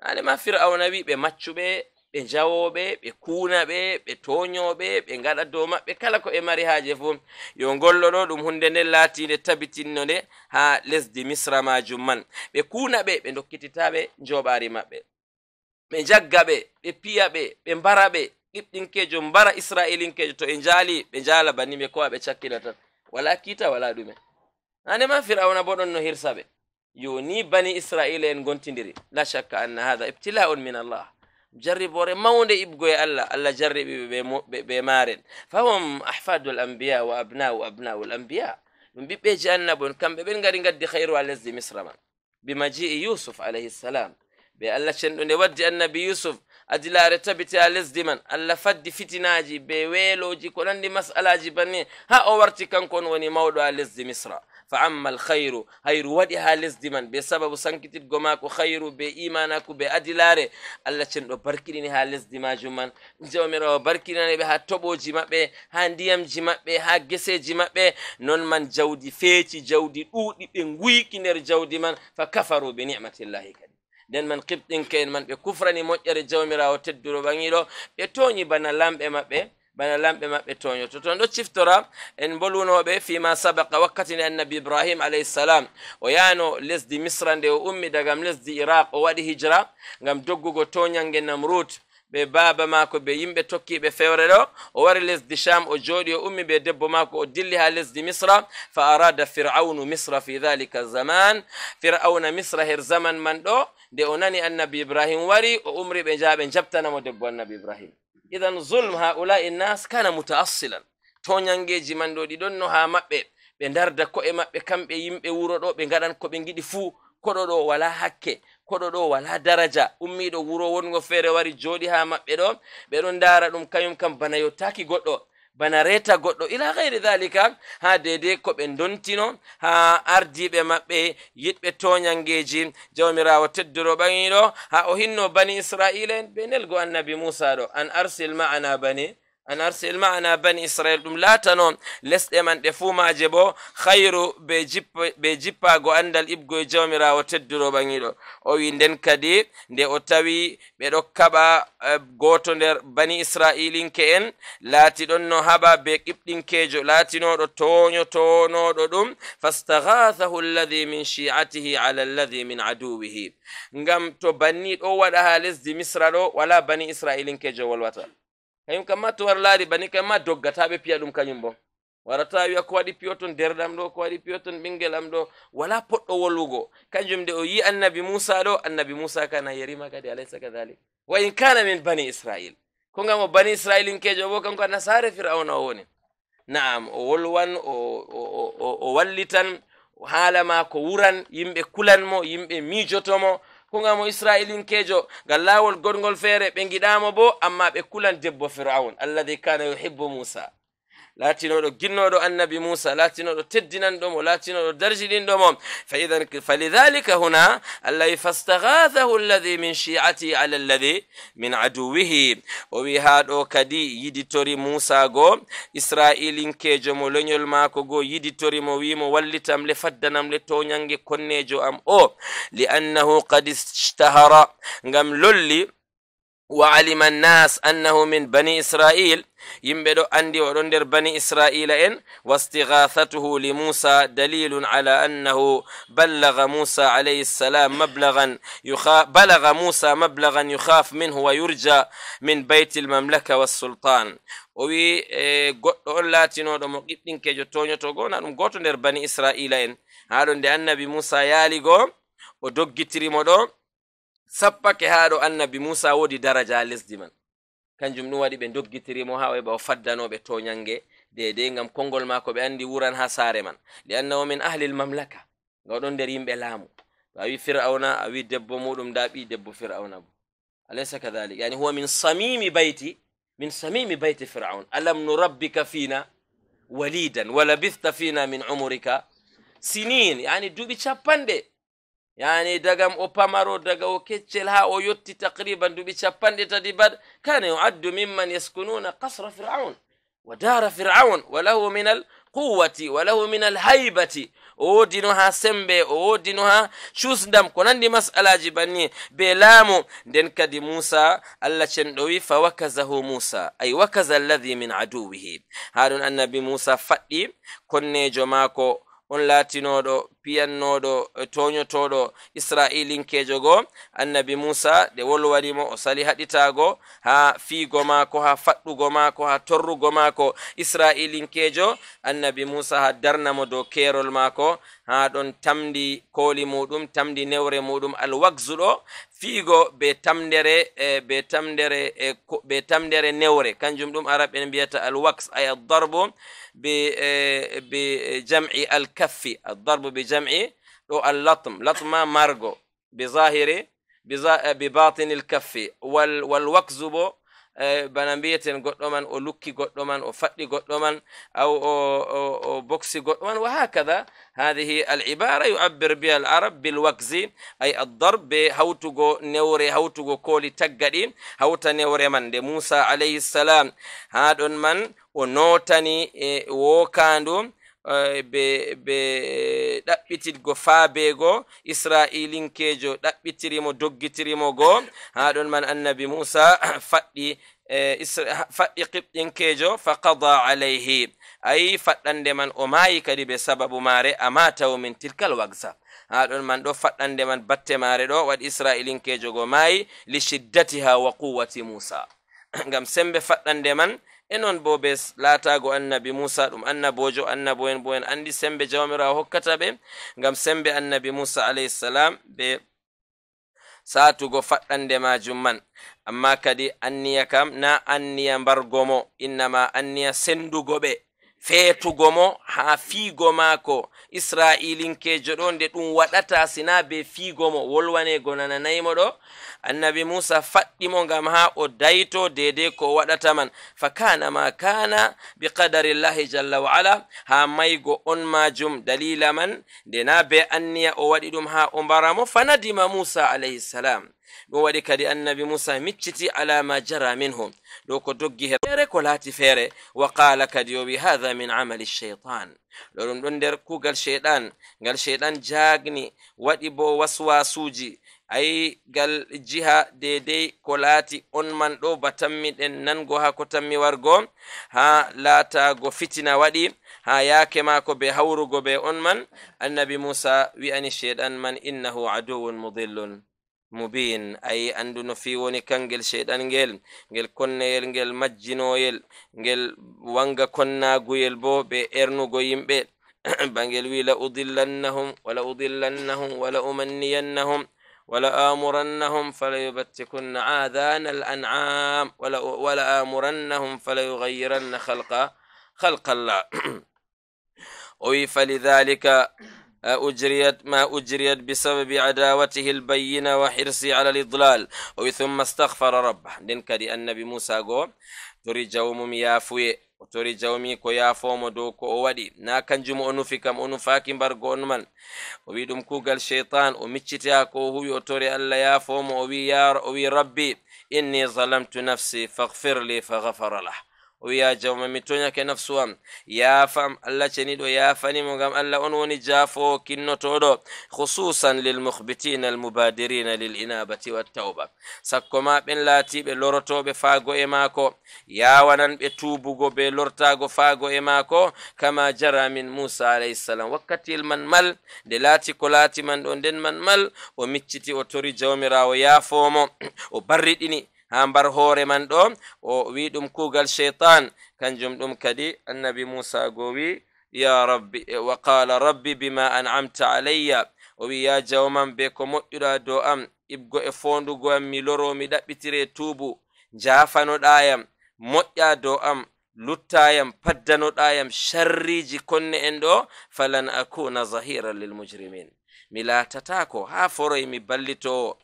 A: nane ma fir'auna wi ɓe maccuɓe ɓe jawoɓe ɓe kuunaɓe ɓe toñoɓe ɓe gaɗa dow maɓɓe. Kala ko ɓe mari haaje fuu. Yo gollo ɗo ɗum hunde nden laatinde tabitinno nde ha lesdi misra majum man. Ɓe kuunaɓe ɓe dokkititaɓe joɓari maɓɓe. Ɓe jagga ɓe ɓe piya ɓe ɓe mbara ɓe ɗiɓɗinkejo mbara israilinkejo to ɓe njaali ɓe njaala banni ɓe kowa ɓe cakkina tan. Wala kiita wala ɗume. Hanema fir'auna bo ɗon no hirsa ɓe. Yo ni bani israila en gontidiri la shakka anna hada ibtila on min allah. جرب وري. ما وندي يبقوا يا الله. الله جرب بمارن فهم أحفاد الأنبياء وأبناء وأبناء الأنبياء. من بيبي جانب كم بين قرين قد خير والذي مصر بمجيء يوسف عليه السلام. بألا شنو نود النبي يوسف. أجل رتبت على الزمن ألا فد فتناجي بويلوجي كلان دي مسألة جبني ها أورتي كان كون وني موضوع على الزمن fa amma alkhayru hayru waɗi ha lesdi man be sababu sankititgo mako hayru be imanaku be adilare allah cenɗo barkiɗini ha lesdi majum man. Jawmirawo barkinaneɓe ha toɓoji maɓɓe ha ndiyamji maɓɓe ha geseji maɓɓe. Non man jawdi feeci jawdi ɗuuɗi ɓe guyki nder jawdi man. Fa kafaru be nicmatillahi kadi. Nden man kibɗinke en man ɓe kufrani moƴƴere jawmirawo tedduro ɓaŋiɗo ɓe toñi bana lamɓe maɓɓe. Bana lamɓe maɓɓe toño to ton ɗo ciftora en bolunoɓe fima sabaka wakkati nde annabi ibrahim alayhisalam o yano lesdi misra nde o ummi dagam lesdi iraq o waɗi hijra gam doggugo toñange namrut ɓe baba mako ɓe yimɓe tokkiɓe fewre ɗo o wari lesdi sham o jooɗi o ummi ɓe debbo mako o dilli ha lesdi misra fa arada firaunu misra fi dhalika zaman firauna misra her zaman man ɗo nde o nani annabi ibrahim wari o umri ɓe jaɓe jabtanamo debbo annabi ibrahim idan zulm haula'i nas kana mutaassilan. Toñangeji man ɗo ɗi ɗon no ha maɓɓe. Ɓe darda ko'e maɓɓe kamɓe yimɓe wuro ɗo ɓe gaɗan ko ɓe giɗi fuu. Koɗo ɗo wala hakke koɗo ɗo wala daraja. Ummiɗo wuro wongo feere wari jooɗi ha maɓɓe ɗo. Ɓe ɗon ndara ɗum kañum kam bana yottaki goɗɗo. bana reta goɗɗo ila hayri dhalika ha dedei ko ɓe dontino ha ardiɓe maɓɓe yiɗɓe toñangeji. Jawmirawo teddoro ɓaŋiɗo ha o hinno bani israila en be nelgo annabi musa ɗo an arsil ma'ana bani an arsil ma'ana bani israil ɗum latano lesɗe man ɗe fumaje bo hayru be jippago andal ibgoye jawmirawo tedduro ɓaŋiɗo o wi nden kadi nde o tawi ɓe ɗo kaɓa eh, goto nder bani israilinke en laati ɗon no haɓa be ƙiɓɗinkejo laatinoɗo toño tonoɗo ɗum fastaghathahu alladhi min shi'atihi ala alladhi min aduwihi ngam to banni ɗo waɗa ha lesdi misra ɗo wala bani israilinkejo wolwata kañum kamma to war laari bani kamma doggataɓe piya ɗum kañum bo warata wiya ko waɗi piyoton derɗam ɗo ko waɗi piyoton ɓinguel am ɗo wala poɗɗo wolwugo kanjum de o yi annabi musa ɗo annabi musa kana yarima kadi alaysa kadalik wa in kana min bani israil. Ko gam o bani israilinkejo bo kanko nasare fir'auna o woni. Naam o wolwan o o o wallitan haala ma ko wuran yimɓe kulanmo yimɓe mijotomo kogamo israilinkejo ngal lawol goɗgol feere ɓe giɗamo bo amma ɓe kulan debbo fir'aun alladi kana yuhibbu musa latinoɗo ginnoɗo annabi musa latinoɗo teddinanɗomo latinoɗo darjiɗinɗomo falidhalika huna allahi fastaghathahu alladi min shi'ati ala alladi min aduwihi o wi ha ɗo kadi yiditori musa go israilinkejo mo leñol mako go yiditori mo wimo wallitam le faddanam le toñange konnejo am o li annahu qad istahara ngam lolli وعلم الناس أنه من بني إسرائيل. يمبدو أندي ورندر بني إسرائيل إن. واستغاثته لموسى دليل على أنه بلغ موسى عليه السلام مبلغا يخاف بلغ موسى مبلغا يخاف منه ويرجى من بيت المملكة والسلطان. وي goɗɗo on laatinoɗo mo qiɓɗinkejo toñotogo na ɗum goto nder bani israila en. Haɗo nde annabi musa yaaligo sappake haa ɗo annabi musa woodi daraja lesdi man kanjum ɗum waɗi ɓe doggitirimo ha oyeɓa o faddanoɓe toñange dedei ngam konngol maako ɓe andi wuran ha saare man li annahu min ahli l mamlaka nga oɗon nder yimɓe laamu to a wi fir'auna a wi debbo muɗum nda ɓi debbo fir'auna bo alaysa kadalik yani huwa min samimi bayti min samimi bayti fir'aun alam nurabbika fina walidan wa labithta fina min umurika sinin yani duuɓi capanɗe yani dagam o pamaro daga o keccel ha o yetti taqriban duɓi capanɗe tati bad kana yuaddu mimman yaskununa kasra firaun wa dara firaun wa lahu min alquwati wa lahu min alhaybati o wodino ha sembe o wodino ha cusdam ko nandi masalaji banni be laamu nden kadi musa allah cenɗo wi fa wakazahu musa ay wakaza alladi min aduwihi ha ɗum annabi musa faɗɗi konnejo maako on laatinoɗo piyannoɗo e toñotoɗo israilinkejo go annabi musa de wolwanimo o sali haɗitago ha fiigo maako ha faɗɗugo maako ha torrugo maako israilinkejo annabi musa ha darnamo dow kerol maako ha ɗon tamdi kooli muɗum tamdi newre muɗum alwagzuɗo fiigo be tamdere e be tamdere e be tamdere newre kanjum ɗum arab en mbiyata alwax ay addarbu بجمع الكف الجمعي هو اللطم. لطمة مارغو بظاهر بباطن الكف. وال والوكزب آه، بنبيت قدومن أو لوكي قدومن أو فدي قدومن أو أو بوكسي قدومن وهكذا هذه العبارة يعبر بها العرب بالوكز أي الضرب بهوتوغو نوري هوتوغو كولي تجدين هوتا نوري من؟ دي موسى عليه السلام. هادون من؟ ونوتني آه، ووكاندو. Be be ɗaɓɓititgo faabego israilinkejo ɗaɓɓitirimo doggitirimo go ha ɗon man annabi musa faɗɗi e faɗɗi qiɓɗinkejo fa qada alayhi ayi faɗɗande man o maayi kadi ɓe sababu maare amatawo min tilkal wagsa ha ɗon man ɗo faɗɗande man batte maare ɗo waɗi israilinkejo go maayi li shiddatiha wa quwati musa ngam sembe faɗɗande man e noon bo be laatago annabi musa ɗum annabojo annabo en bo en andi sembe jawmirawo hokkata ɓe ngam sembe annabi musa alayhisalam be satugo faɗɗande majum man. Amma kadi anniya kam na anniya mbargomo innama anniya sendugo ɓe. feetugo mo haa fiigo maako. Isra'ilinkejo ɗo nde ɗum waɗata sina be fiigo mo. Wolwanego nananaymo ɗo. Annabi musa faɗɗimo ngam haa o dayto dedei ko waɗata man. Fa kana ma kana bi qadarillahi jalla wa ala haa maygo on majum dalila man. Nde na be anniya o waɗi ɗum haa o mbaramo fanadima musa alayhi salam ɗum waɗi kadi annabi musa micciti ala ma jara minhum ɗo ko doggi heere ko laati feere wa qala kadi o wi hatha min amali cheitan ɗo ɗum ɗon nder kugal cheyɗan ngal cheyɗan jagni waɗi bo waswasuji ayi gal jiha dedei ko laati on man ɗo ba tammiɗen nango ha ko tammi wargo ha laatago fitina waɗi ha yaake mako be hawrugo be on man annabi musa wi'ani cheyɗan man innahu aduwun mudillun مبين. أي اندو نفي وني كان جل شيطان جل جل كون نيل جل مجنو يل جل وانغا كون ناغو بو بي إرنو غو يمبي <clears throat> بانجل ويلا أضلنهم ولا أضلنهم ولا أمنينهم ولا آمرنهم فلا يبتكن عاذان الأنعام ولا ولا آمرنهم فلا يغيرن خلق خلق الله. <clears throat> أوي فلذلك أجريت ما أجريت بسبب عداوته البينة وحرصي على الإضلال. وثم استغفر ربه. دين كدي النبي موسى قو تري جوم يافوي وتري جومي كو يافو مدوكو أودي نا كان جمع أنوفي كم أنوفاكي مبارك أنمن وبيدم كوغ الشيطان ومتشتيا كو هو وتري ألا يافو مو وي ربي إني ظلمت نفسي فاغفر لي فغفر له. Yafomo o wi ya o wi rabbi inni zalamtu nafsi faghfir li faghafara lah o wiya jawma mi toñake nafsu am yaafam allah ceniɗo yafanimo gam allah on woni jaafo kinnotoɗo khususan lilmuhbitina almubadirina lil inabati wattawba sakko ma ɓen laatiɓe lorotoɓe faago e maako yawanan ɓe tubugo be lortago faago e maako kama jara min musa alayhisalam wakkatil man mal nde laati ko laati man ɗo nden man mal o micciti o tori jawmirawo yaafomo o barriɗini ha mbar man ɗo o wi ɗum kuugal cheytan kanjum ɗum kadi annabi musa go ya rabbi wa qala rabbi bima an'amta alayya o wi ya jawman be ko moƴƴuɗa dow am ibgo e fondugo am mi loro mi ɗaɓɓitire tuubu jafanoɗayam moƴƴa dow am luttayam paddanoɗayam sharriji konne en falan akuna zahiran lilmujrimin mi latatako ha foroy mi ballitowo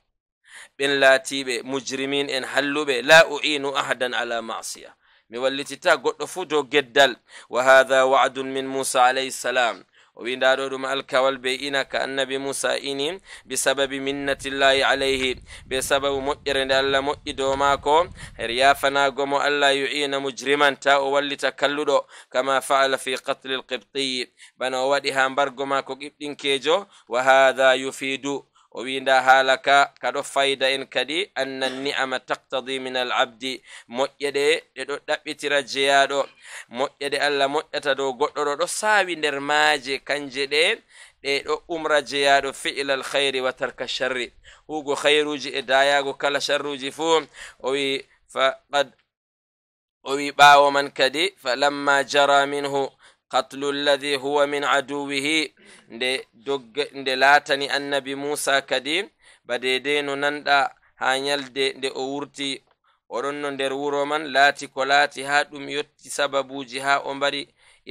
A: ɓen laatiɓe mujrimin en halluɓe la uinu ahadan ala masiya mi wallitita goɗɗo fuu dow geddal wa hadha wa'dun min musa alayhi salam o wi nda ɗo ɗum alkawal be ina ka annabi musa ini bisababi minnatillahi alayhi be sababu moƴƴere nde allah moƴƴi dow maako her yafanago mo allah yu'ina mujriman ta o wallita kalluɗo kama fa'ala fi qatli lqibtiyi bana o waɗi ha mbargo maako qiɓɗinkejo wa hadha yufidu o winda haalaka kaɗo fayda en kadi anna ni'ama taktadi min al abdi moƴƴe ɗe ɗe ɗo ɗaɓɓitira jeyaɗo moƴƴe ɗe allah moƴƴata dow goɗɗo ɗo ɗo saawi nder maaje kanje ɗe ɗe ɗo umra jeyaɗo fi'ila al hayri wa tarka sharri hugo hayruji e dayago kala sharruji fuu o wi faqad o wi ɓawo man kadi fa lamma jara minhu qatlu alladi huwa min aduwihi nde dogge nde laatani annabi musa kadi ba dedei no nanɗa ha nyalde nde o wurti oɗon no nder wuro man laati ko laati ha ɗum yotti sababuji ha o mbari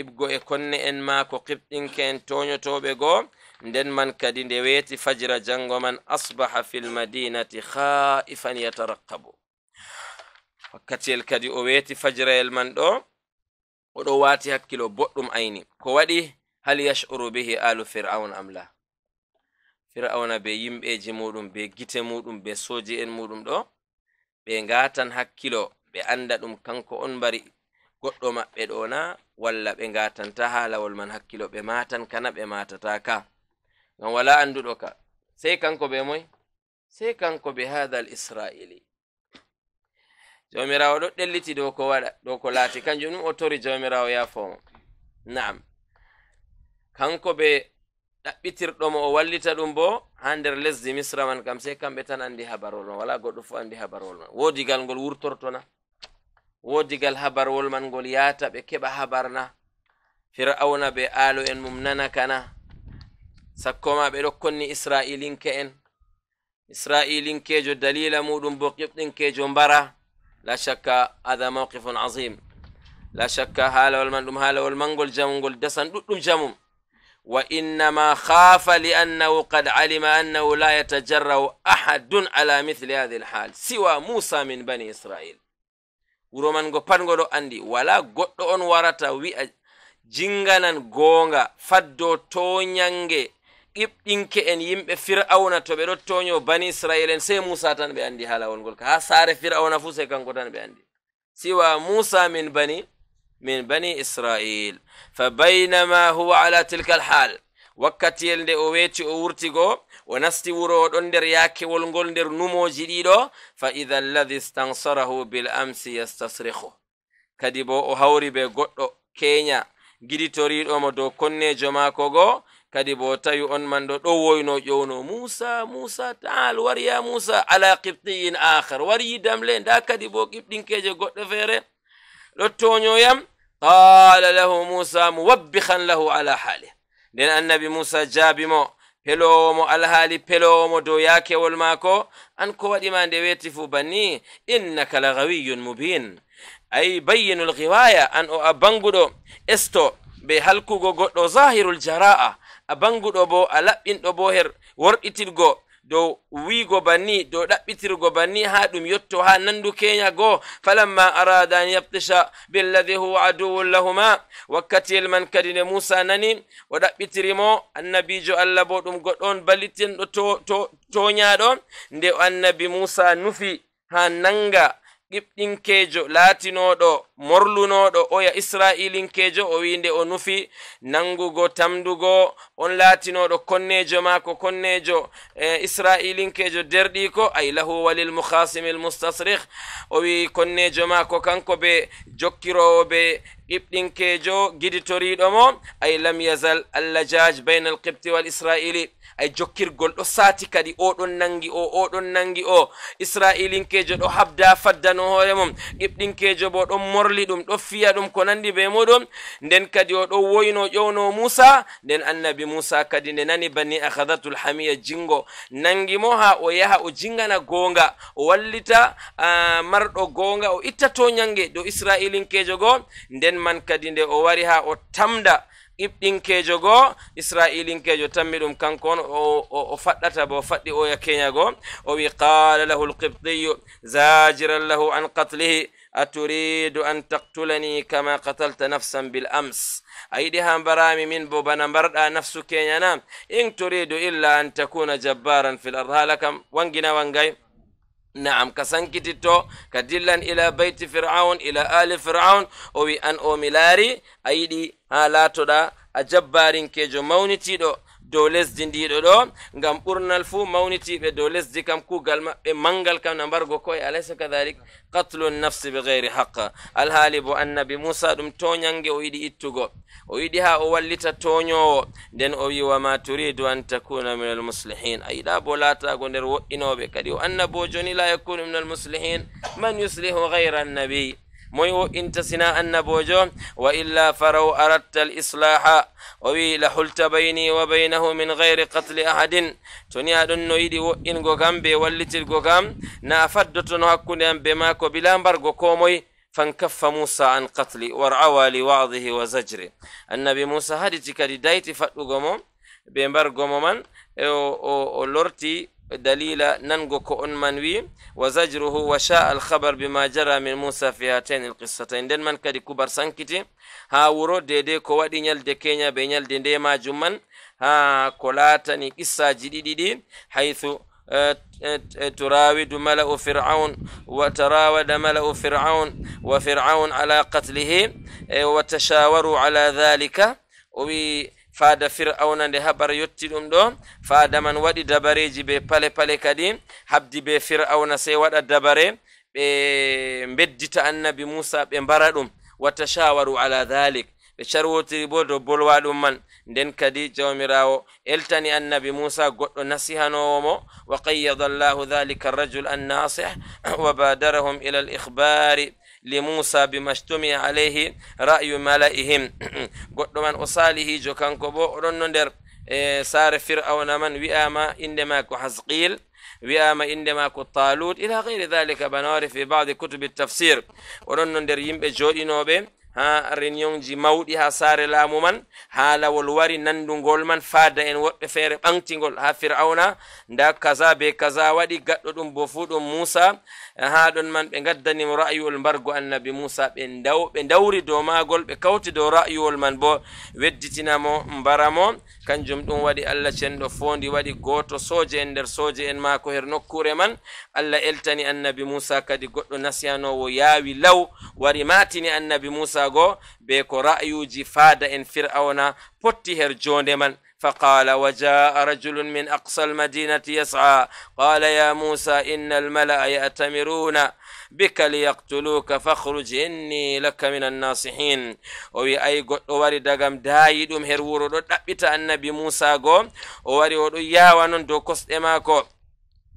A: ibgo e konne en maako qibɗinke en toñotoɓe goo nden man kadi nde weeti fajira jango man asbaha fi lmadinati khaifan yatarakkabu wakkatiyel kadi o weeti fajirayel man ɗo oɗo wati hakkilo boɗɗum ayni. Ko waɗi hal yash'uru bihi alu fir'aun am la? Fir'auna be yimɓeji muɗum be gite muɗum be soji en muɗum ɗo ɓe ngatan hakkilo ɓe anda ɗum kanko on mbari. Goɗɗo maɓɓe ɗo na walla ɓe ngatanta ha lawol man hakkilo ɓe matan kana ɓe matata ka. Ngam wala anduɗo ka. Sei kanko be moy? Sei kanko be hadha al israili jawmirawo ɗo ɗelliti dow ko waɗa dow ko laati. Kanjum ɗum o tori jawmirawo yafomo naam. Kanko ɓe ɗaɓɓitirɗomo o wallita ɗum bo ha nder lesdi misra man kam sei kamɓe tan andi habarwol man. Wala goɗɗo fu andi habarwol man. Wodigal ngol wurtortona wodigal habarwol man ngol yahata ɓe keɓa habar na. Fir'auna be aalo en mum nanaka na. Sakkoma ɓe ɗo konni isra'ilinke en. Isra'ilinkejo dalila muɗum bo qiɓɗinkejo mbara. Azim la shakka haalawol man ɗum haalawol mangol jamugol dasan ɗuɗɗum jamum wa innama khafa li annahu qad alima annahu la yatajarrau ahadun ala mithli hadi lhal siwa musa min bani israil wuro man go pat ngo ɗo andi wala goɗɗo on warata wi'a jinganan goonga faddo toyange ɓiɓɗinke en yimɓe fir'auna to ɓe ɗo toño bani israil en sey musa tan ɓe andi halawol ngol ka ha saare fir'auna fu sey kanko tan ɓe andi siwa musa min bani min bani israil fa bainama huwa ala tilka alhal wakkatiyel nde o weeti o wurtigo o nasti wuro o ɗon nder yakewol ngol nder numoji ɗiɗo fa ida alladi stansarahu bil amsi yastasrihu kadi bo o hawri be goɗɗo keña giɗitoriɗomo dow konnejo maako goo kadi bo tawi on man ɗo ɗo woyno ƴowno musa musa taal war ya musa ala qibtiyin akhar war yidamle nda kadi bo qiɓɗinkeje goɗɗo feere ɗo toñoyam qala lahu musa muwabbihan lahu ala haalih nden annabi musa jaabimo pelowomo alhaali pelowomo dow yakewol maako an ko waɗima nde weeti fu banni innaka la gawiyun mubin ay bayyinu lgiwaya an o a banguɗo esto be halkugo goɗɗo zahirul jara'a a banguɗo bo a laɓɓinɗo bo her worɗitirgo. Dow wiigo banni dow ɗaɓɓitirgo banni ha ɗum yotto ha nandu keya goo. Falamma arada an yabtisha billadi huwa aduwun lahuma. Wakkatiyel man kadi nde musa nani o ɗaɓɓitirimo annabijo allah bo ɗum goɗɗo on ballitenɗo toñaɗo nde annabi musa nufi ha nanga ɓiɓɗinkejo laatinoɗo morlunoɗo oya israilinkejo o winde o nufi nangugo tamdugo on laatinoɗo konnejo maako konnejo e israilinkejo derɗi ko ay lahu walil muhasimi lmustasrih o wi konnejo maako kanko be jokkirowo be ɓiɓɗinkejo giditoriɗo mo ay lam yazal allahjaj bayna alqibti wal israili ay jokkirgol ɗo sati kadi oɗon nangi o oɗon nangi o. Israilinkejo ɗo habda faddano hoore mum. Ɓiɓɗinkejo bo ɗon morli ɗum ɗo fiya ɗum ko nandi be muɗum. Nden kadi o ɗo woyno ƴowno musa nden annabi musa kadi nde nani bani ahadatul hamiya jingo nangi mo ha o yaha o jingana gonga o wallita uh, marɗo gonga o itta to nyange ɗo israilinkejo go nden man kadi nde o wari ha o tamda iɓɗinkejo goo israilinkejo tammi ɗum kanko on o faɗɗata bo faɗɗi oya keñago o wi qala lahu lqibtiyu zajiran lahu an qatlihi aturidu an taktulani kama qatalta nafsan bil ams a yiɗi ha mbarami min bo bana mbarɗa nafsu keñana in turidu illa an takuna jabbaran fil ard hala kam wangina wangay نعم كسنكتتو كدلن إلى بيت فرعون إلى آل فرعون أو أن أو ملاري أيدي هالاتو دا أجبارين كيجو مونتي دو dow lesdi ndiɗo ɗo ngam ɓurnal fuu mawnitiɓe dow lesdi kam kugal maɓɓe mangal kam na mbargo koye alaysa kadalik qatlu nafsi be gayri haqa alhaali bo annabi musa ɗum toñange o yiɗi ittugo o yiɗi ha o wallita toñowo nden o wi wama turidu an takuna min almuslihin a yiɗa bo laatago nder woɗɗinoɓe kadi o annabojo ni la yakunu min almuslihin man yuslihu gayra annabiy moy wo'inta sina annabojo wa illa faraw aradta alislaha o wi la hulta bayni wa baynahu min gayri qatli ahadin to ni aɗon no yiɗi wo'ingo kam be wallitirgo kam na faddotono hakkunde am be maako bila mbargo ko moy fankaffa musa an qatli warawa li wadihi wa zajri annabi musa haditi kadi dayti faɗɗugo mo be mbargo mo man o lorti دليل ننغو كون من وي وزجره وشاء الخبر بما جرى من موسى في هاتين القصتين. دن من كدي كبر سانكتي ها ورو ديدي كو وادي نيال دي كينيا بي نيال دي ndema jumman ha ko latani qissaji ɗiɗi ɗi haythu تراود ملأ فرعون وتراود ملأ فرعون وفرعون على قتله وتشاوروا على ذلك وي faada fir'auna nde habar yetti ɗum ɗo faada man waɗi dabareji be pale pale kadi habdi be fir'auna sey waɗa dabare ɓe beddita annabi musa ɓe mbara ɗum watta shawaru ala dhalik ɓe carwotiri bo dow bolwa ɗum man nden kadi jawmirawo eltani annabi musa goɗɗo nasihanowo mo wa qayyada llahu dhalika arrajul annasih wa badarahum ila al ikhbari لموسى بما اجتمع عليه رأي ملئهم goɗɗo man o salihijo kanko bo oɗon no nder e saare fir'auna man wi'ama indema ko hasqil wi'ama indema ko talut ila gayri dhalika bana wari fi badi kutubi tafsir oɗon no nder yimɓe joɗinoɓe ha réunion ji mawɗi ha saare laamu man ha lawol wari nandugol man faada en woɓɓe feere ɓantigol ha fir'auna nda kaza be kaza waɗi gaɗɗo ɗum bo fuu ɗum musa Eh, ha ɗon man ɓe gaddanimo ra'yuwol mbargo annabi musa ɓe daw ɓe dawri dow magol ɓe kawti dow ra'yuwol man bo wedditinamo mbaramo kanjum ɗum waɗi allah cenɗo fondi waɗi goto soje en nder soje en mako her nokkure man. Allah eltani annabi musa kadi goɗɗo nasiyanowo yaawi law wari matini annabi musa go be ko ra'yuji faada en fir'auna potti her jonde man. فقال وجاء رجل من أقصى المدينة يسعى. قال يا موسى إن الملأ يأتمرون بك ليقتلوك فاخرج إني لك من الناصحين. وي أي قد وري دغم داي دوم هر ورو دو دبتا النبي موسى o ɗo yawa non dow kosɗe maako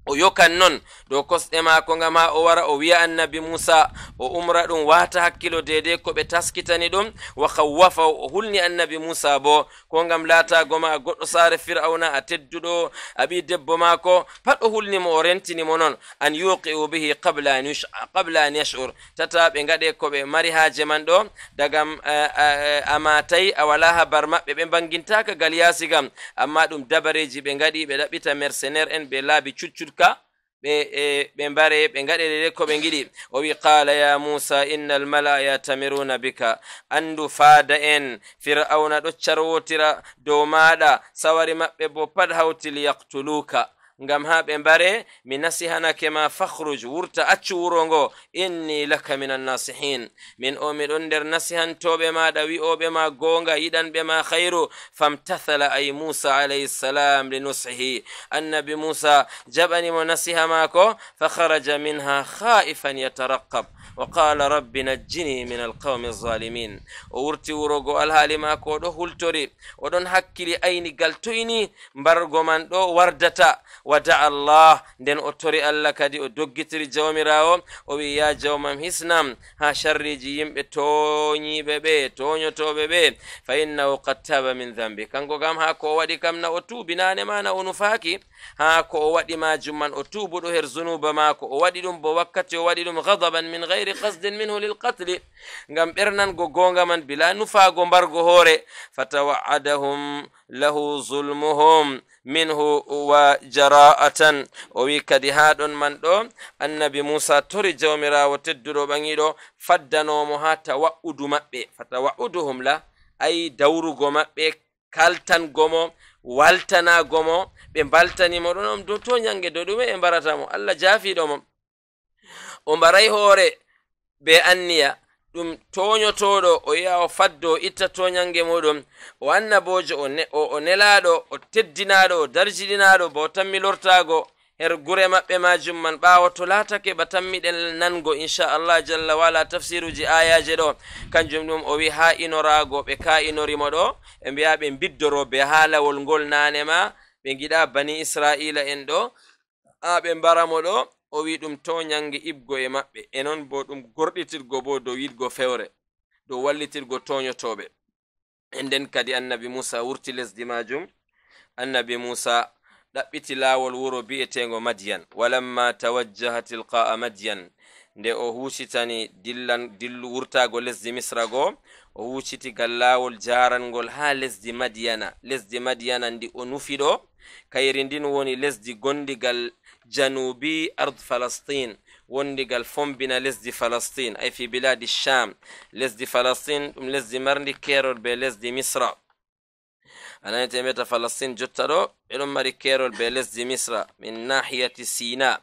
A: o yokan noon dow kosɗe maako ngam ha o wara o wiya annabi musa o umra ɗum wata hakkilo dedei ko ɓe taskitani ɗum wa kawwafa o hulni annabi musa bo. Ko ngam laatago ma goɗɗo saare fir'auna a tedduɗo a ɓi debbo maako pat o hulnimo o rentinimo noon an yuqi'u bihi qabla an yash'ur. Tata ɓe gaɗe ko ɓe mari haaje man ɗo dagam a matayi a wala habar maɓɓe. Ɓe bangintaka gal yaasi gam amma ɗum dabareji ɓe gaɗi ɓe ɗaɓɓita mercenaire en ɓe laabi cuccut hikka ɓe e, ɓe mbare ɓe ngaɗe dede ko ɓe ngiɗi. O wi qala ya musa inna almala yatamiruna bika. Andu faada en fir'auna ɗo carwotira dow maɗa sawari maɓɓe bo pat hawti liyaktuluka ngam ha ɓe mbare mi nasihanake ma fakhruj wurta accu wuro ngo inni laka min annasihin min o miɗon nder nasihantoɓe maɗa wi'oɓe ma gonga yiɗanɓe ma khayru famtathala ay musa alayhisalam li nusihi annabi musa jaɓanimo nasiha mako fa kharaja minha khaifan yatarakab wa qala rabbi najjini min alqawmi alzalimin o wurti wurogo alhaali mako oɗo hultori oɗon hakkili aynigal toyni mbargo man ɗo wardata wa daa allah nden o tori allah kadi o doggitiri jawmirawo o wi ya jawmam hisnam ha sharriji yimɓe toñiɓe ɓe toñotoɓe ɓe fa innahu qad taba min dhambi kanko kam ha ko o waɗi kam na o tuubinane ma na o nufaaki ha ko o waɗi majum man o tubuɗo her zunuba mako o waɗi ɗum bo wakkati o waɗi ɗum gadaban min gayri qasdin minhu lilqatli ngam ɓernango gonga man bila nufago mbargo hoore fatawa'adahum lahu zulmuhum minhu wa jara'atan. O wi kadi ha ɗon man ɗo annabi musa tori jawmirawo tedduɗo ɓaŋiɗo faddanomo ha tawa'udu maɓɓe. Fatawa'uduhum la ayi dawrugo maɓɓe kaltangomo waltanagomo ɓe mbaltanimo ɗon on dow to ñange dow ɗume ɓe mbaratamo. Allah jafiɗomo o mbaray hoore be anniya. ɗum toñotoɗo o yi'a o faddo o itta toñange muɗum o annabojo o nelaɗo o teddinaɗo o darjiɗinaɗo bo tanmi lortago her gure maɓɓe majum man. Ɓawo to latake ba tammiɗen nango inchallah jalla wala tafsiruji ayaje ɗo. Kanjum ɗum o wi ha inorago ɓe ka inorimo ɗo ɓe mbiya ɓe biddoro be ha lawol ngol nanema ɓe giɗa bani israila en ɗo a ɓe mbaramo ɗo. o wi ɗum to ñange ibgo e maɓɓe e noon bo ɗum gorɗitirgo bo dow yiɗgo fewre dow wallitirgo toñotoɓe e nden kadi annabi musa wurti lesdi majum annabi musa ɗaɓɓiti laawol wuro bi'etego madiyan. Walamma tawajjaha tilqa'a madiyan nde o huucitani dillan dillu wurtago lesdi misra goo o huucitigal laawol jarangol ha lesdi madiyana. Lesdi madiyana ndi o nufi ɗo kayri ndin woni lesdi gondigal جنوبي أرض فلسطين ونلقى الفم بنا لزدي فلسطين أي في بلاد الشام لزدي فلسطين لزدي مرني كيرول بلزدي مصر. أنا نتميت فلسطين جترو إلو مري كيرول بلزدي مصر من ناحية سيناء.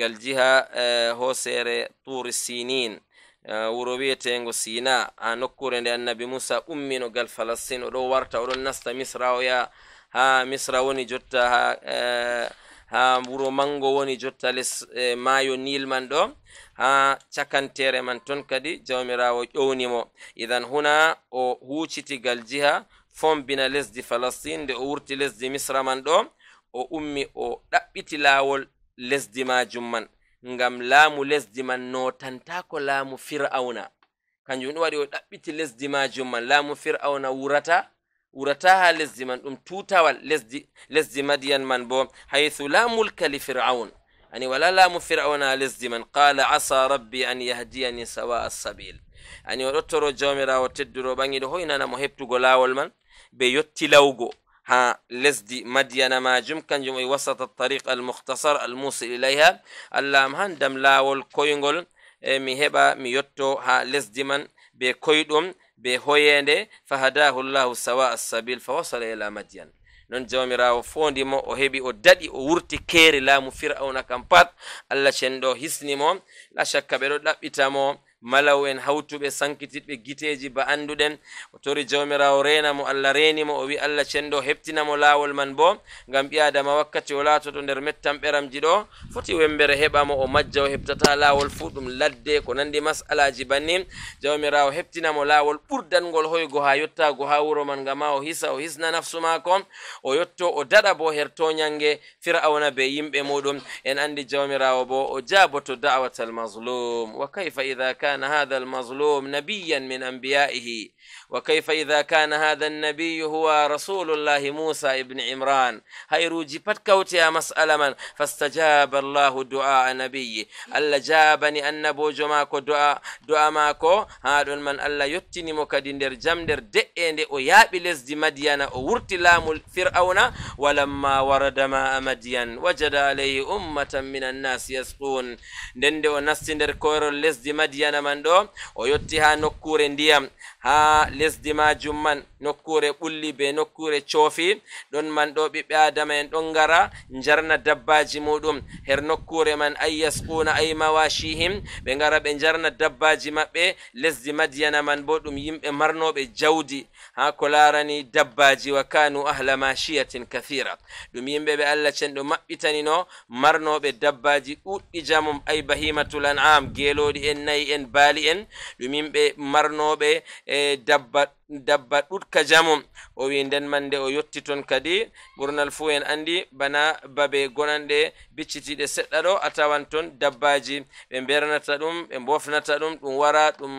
A: قال جيها آه، هو سير طور السينين آه، وروبية تنغو سيناء. نكور عند النبي موسى أمينو قال فلسطين ورو ورطة ورو نستا مصر ويا ها مصر وني جتا ها آه، ha wuro mango woni jotta les e, maayo nil man ɗo. Ha cakantere man ton kadi jawmirawo ƴownimo. Idan huna o hucitigal jiha fombina lesdi palestine nde o wurti lesdi misra man ɗo o ummi o ɗaɓɓiti laawol lesdi majum man. Ngam laamu lesdi man notantako laamu fir'auna kanjum ɗum waɗi o ɗaɓɓiti lesdi majum man. Laamu fir'auna wurata wurata ha lesdi man ɗum tutawal lesdi lesdi madiyan man bo haythu la mulka li fir'aun ani wala laamu fir'auna ha lesdi man qala asa rabbi an yahdiyani sawa assabil ani o ɗottoro jawmirawo tedduro ɓangiɗo hoynanamo heɓtugo laawol man be yotti lawgo ha lesdi madiyana majum kanjum e wasata tariq almuhtasar almusil ilayha allah am han dam lawol koygol e mi heɓa mi yotto ha lesdi man be hoyende fahadahu llahu sawa assabil fa wasala ila madyan. Non jawmirawo fondimo o heɓi o daɗi o wurti keeri laamu fir'auna kam pat. Allah cenɗo hisnimo la shakka ɓeɗo ɗaɓɓitamo malaw en hawtuɓe sankitiɗɓe giteji ba anduɗen o tori jawmirawo rena mo allah renimo o wi allah cenɗo heɓtinamo lawol man bo ngam ɓi adama wakkati o latoto nder mettan ɓeramji ɗo foti wembere heɓamo o majja o heɓtata lawol fu ɗum ladde ko nandi masalaji bannin jawmirawo heɓtinamo lawol ɓurdangol hoygo ha yottago ha wuro man ngama o hisa o hisna nafsu mako o yotto o daɗa bo her toñange fir'auna be yimɓe muɗum en andi jawmirawo bo o jaboto da'watal mazlum wa kayfa ida kana كان هذا المظلوم نبيا من أنبيائه. وكيف إذا كان هذا النبي هو رسول الله موسى ابن عمران؟ هيرو جبت كوتي مسألة من؟ فاستجاب الله دعاء نبي ألا جابني أن بوجو ماكو دعاء؟ دعاء ماكو؟ هذا من ألا يتني مكدين در جم در دئين دي ويابي لزد مدينة ورتي لام فرعون ولما ورد ماء مدين وجد عليه أمة من الناس يسقون. دند ونستن در كور لزد مدينة o yetti ha nokkure ndiyam ha lesdi majum man nokkure ɓulli be nokkure coofi ɗon man ɗo ɓiɓɓe adama en ɗon ngara jarna dabbaji muɗum her nokkure man ay yaskuna ay mawashihim ɓe ngara ɓe jarna dabbaji maɓɓe lesdi madiyana man bo ɗum yimɓe marnoɓe jawdi ha ko larani dabbaji wa kanu ahla mashiyatin kathira ɗum yimɓe ɓe allah cenɗo maɓɓitanino marnoɓe dabbaji ɗuɗɗi jamum ay bahimatul an'am geloɗi en nayi en baali en ɗum yimɓe marnoɓe e dabba ɗutka jamum o wi nden man nde o yetti toon kadi ɓurnal fuu en anndi bana babe gonanɗe biccitiɗe seɗɗa ɗo a tawan toon dabbaji ɓe mbernata ɗum ɓe mbofnata ɗum ɗum wara ɗum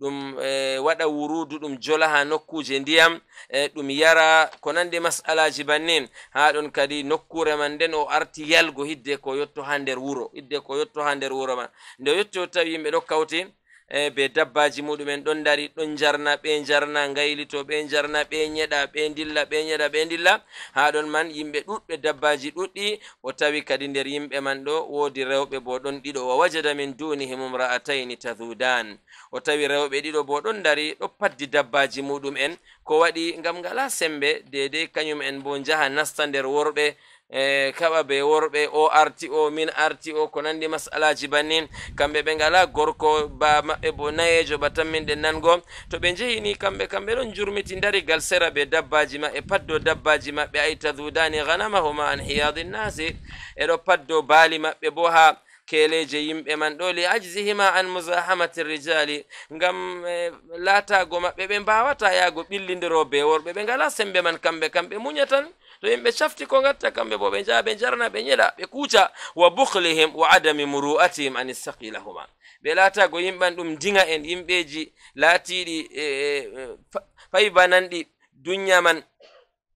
A: ɗum e, waɗa wurudu ɗum jola ha nokkuje ndiyam e, ɗum yara. Ko nandi masalaji bannin ha ɗon kadi nokkure man nden o arti yalgo hidde ko yetto ha nder wuro hidde ko yetto ha nder wuro man. Nde o yetti o tawi yimɓe ɗo kawti e be dabbaji muɗumen ɗon dari ɗon jarna ɓe jarna gaylito ɓe jarna ɓe nyeɗa ɓe dilla ɓe nyeɗa ɓe dilla. Ha ɗon man yimɓe ɗuɗɓe dabbaji ɗuɗɗi o tawi kadi nder yimɓe man ɗo woodi rewɓe bo ɗon ɗiɗo. Wa wajada min dunihim imra'ataini tahudan o tawi rewɓe ɗiɗo bo ɗon dari ɗo paddi dabbaji muɗum en ko waɗi ngam ngala sembe dedei kañum en bo jaha nasta nder worɓe e kaɓa be worɓe o arti o min arti o ko nandi masalaji bannin. Kamɓe ɓe ngala gorko ba maɓɓe bo nayejo ba tan nango. To ɓe jehini kamɓe kamɓe ɗon jurmiti darigal sera ɓe dabbaji maɓɓe paddo dabbaji maɓɓe ay tadudani ganamahuma an hiyadi nnasi. Eɗo paddo baali maɓɓe bo ha keleje yimɓe man. Ɗo li ajzihima an musahamati rijali. Ngam e, latago maɓɓe ɓe mbawata yaago ɓillidiro be worɓe. Ɓe ngala sembe man kamɓe kamɓe muñatan yimɓe safti ko gatta kamɓe bo ɓe jaha ɓe jarna ɓe ñeɗa ɓe kuuca wa buklihim wa adami muru'atihim an istaqilahuma ɓe laatago yimɓan ɗum diŋa en yimɓeji laatiɗi e, e, fayi bananɗi dunya man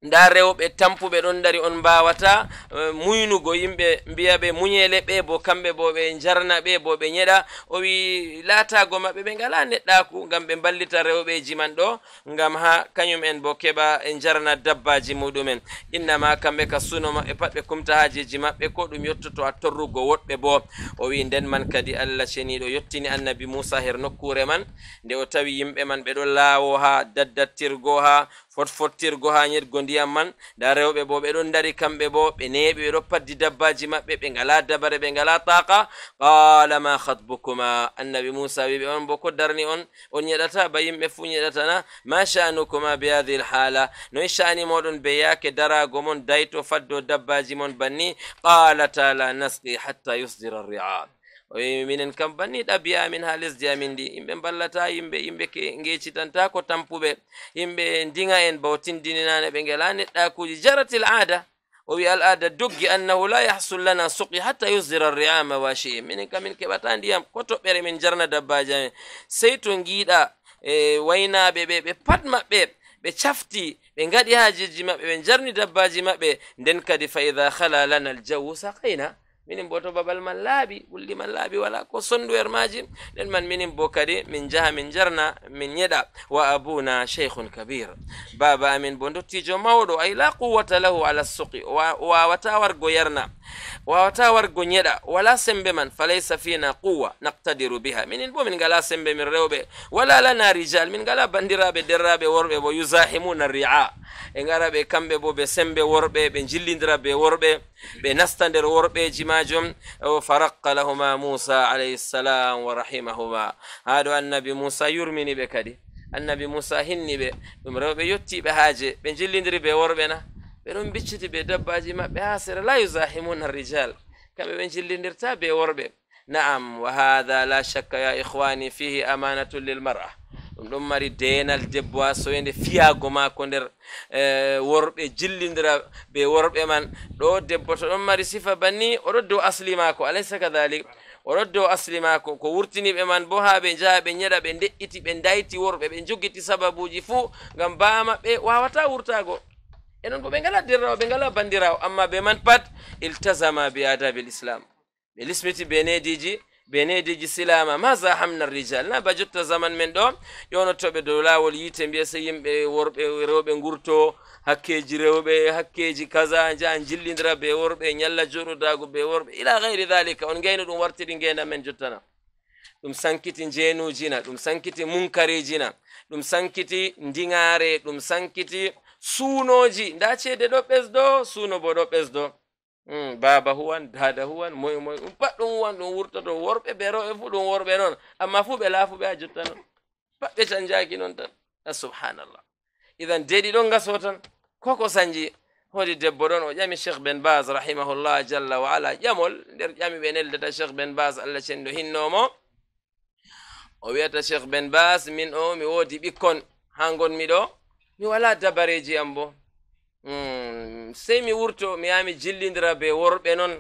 A: nda rewɓe tampuɓe ɗon dari on mbawata e, muynugo yimɓe mbiya ɓe muñele ɓe bo kamɓe bo ɓe jarna ɓe bo ɓe ñeɗa o wi laatago maɓɓe ɓe ngala neɗɗaku ngam ɓe mballita rewɓeji man ɗo ngam ha kañum en bo keɓa e jarna dabbaji muɗumen. Innama kamɓe ka suno maɓɓe pat ɓe kumta hajeji maɓɓe ko ɗum yettoto a torrugo woɗɓe bo. O wi nden man kadi allah ceniɗo yettini annabi moussa her nokkure man nde o tawi yimɓe man ɓeɗo laawo ha daddattirgo ha fotfottirgo ha ñetgo ndiyam man nda rewɓe bo ɓe ɗon dari kamɓe bo ɓe neeɓi ɓe paddi dabbaji maɓɓe ɓe ngala dabare ɓe ngala taqa qala ma hatbukuma annabi moussa wi ɓe on bo ko darni on on ñeɗata ba yimɓe fuu ñeɗatana ma sha'nukuma bi hadi l hala noyi sha'ni moɗon be yaake darago mon dayto faddo dabbaji mon banni qalata la nasqi hatta yusdira ri'a minen kam banni ɗabiya amin ha lesdi amin ndi yimɓe ballata yimɓe yimɓe gecitanta ko tampuɓe yimɓe ndiga en bawtindininane ɓe ngela neɗɗakuji jaratil ada o wi al ada doggi annahu la yahsul lana suqi hatta yusdira riama washi minin kam min keɓata ndiyam ko toɓɓere min jarna dabbaji amin sey to giɗa e waynaɓe ɓe ɓe pat maɓɓe ɓe cafti ɓe gaɗi hajiji maɓɓe ɓe jarni dabbaji maɓɓe nden kadi fa ida hala lana aljawu sakayna minin bo to babal man laaɓi ɓulɗi man laaɓi wala ko sonduwer maji nden man minin bo kadi min jaha min jarna min ñeɗa wa abuna cheikhun kabir baba amin bo dottijo mawɗo ay la quwata lahu ala suqi wawata wargo yarna wawata wargo ñeɗa wala sembe man falaysa fina quwa naqtadiru biha minin bo min ngala sembe min rewɓe wala lana rijal min ngala bandiraɓe derraɓe worɓe bo yusahimuna ria e ngara ɓe kamɓe bo ɓe sembe worɓe ɓe jillidira be worɓe ɓe nasta nder worɓeji majum جم فرق لهما موسى عليه السلام ورحمهما. هذا النبي موسى يرمني بكدي النبي موسى هني ب بمرو بيوتي بهاجة بنجلين دري بوربنا بيرم بيشتي بدباج ما بهاسر لا يزاحمون الرجال. كم بنجلين درتا بورب نعم وهذا لا شك يا إخواني فيه أمانة للمرأة. ɗum ɗon mari denal debbo ha soyde fiyago mako nder e, worɓe jillidira be worɓe man. Ɗo debbo to ɗon mari sifa banni oɗo dow asli mako alaysa kadalik oɗo dow asli mako ko wurtiniɓe man bo ha ɓe jaha ɓe ñeɗa ɓe de'iti ɓe dayti worɓe ɓe jogiti sababuji fuu ngam baa maɓɓe wawata wurtago e noon bo ɓe ngala derrawo ɓe ngala bandirawo amma be man pat iltasama be adabil islam ɓe lismiti be nediji benediji silama maza hamna rijal? Na ba jotta zaman men ɗo ƴonotoɓe dow lawol yite mbiya so yimɓe worɓe rewɓe gurto hakkeji rewɓe hakkeji kaza jaha jillidira be worɓe ñalla joɗodago be worɓe ila gayri dhalika. On gayno ɗum wartiri ngenda men jottana.
B: Ɗum sankiti njenujina ɗum sankiti munkarijina ɗum sankiti ndiŋare ɗum sankiti suunoji nda ceede ɗo ɓesdo suuno bo ɗo ɓesdo baba huwan dada huwan moy moy ɗum pat ɗum huwan ɗum wurtoto worɓe ɓe rewɓe fu ɗum worɓe noon amma fuu ɓe laafuɓe ha jotta noon pat ɓe canjaki noon tan a subhanallah idan deɗi ɗon gaso tan koko sanji hodi debbo ɗon o ƴami cheikh ben bas rahimahullah jalla wa ala ƴamol nder ƴami ɓe neldata cheikh ben bas allah cenɗo hinnomo o wiyata cheikh ben bas min o mi woodi ɓikkon ha gonmi ɗo mi wala dabareji am bo mm, Hmm, sey mi wurto mi yaha mi jillidira be worɓe noon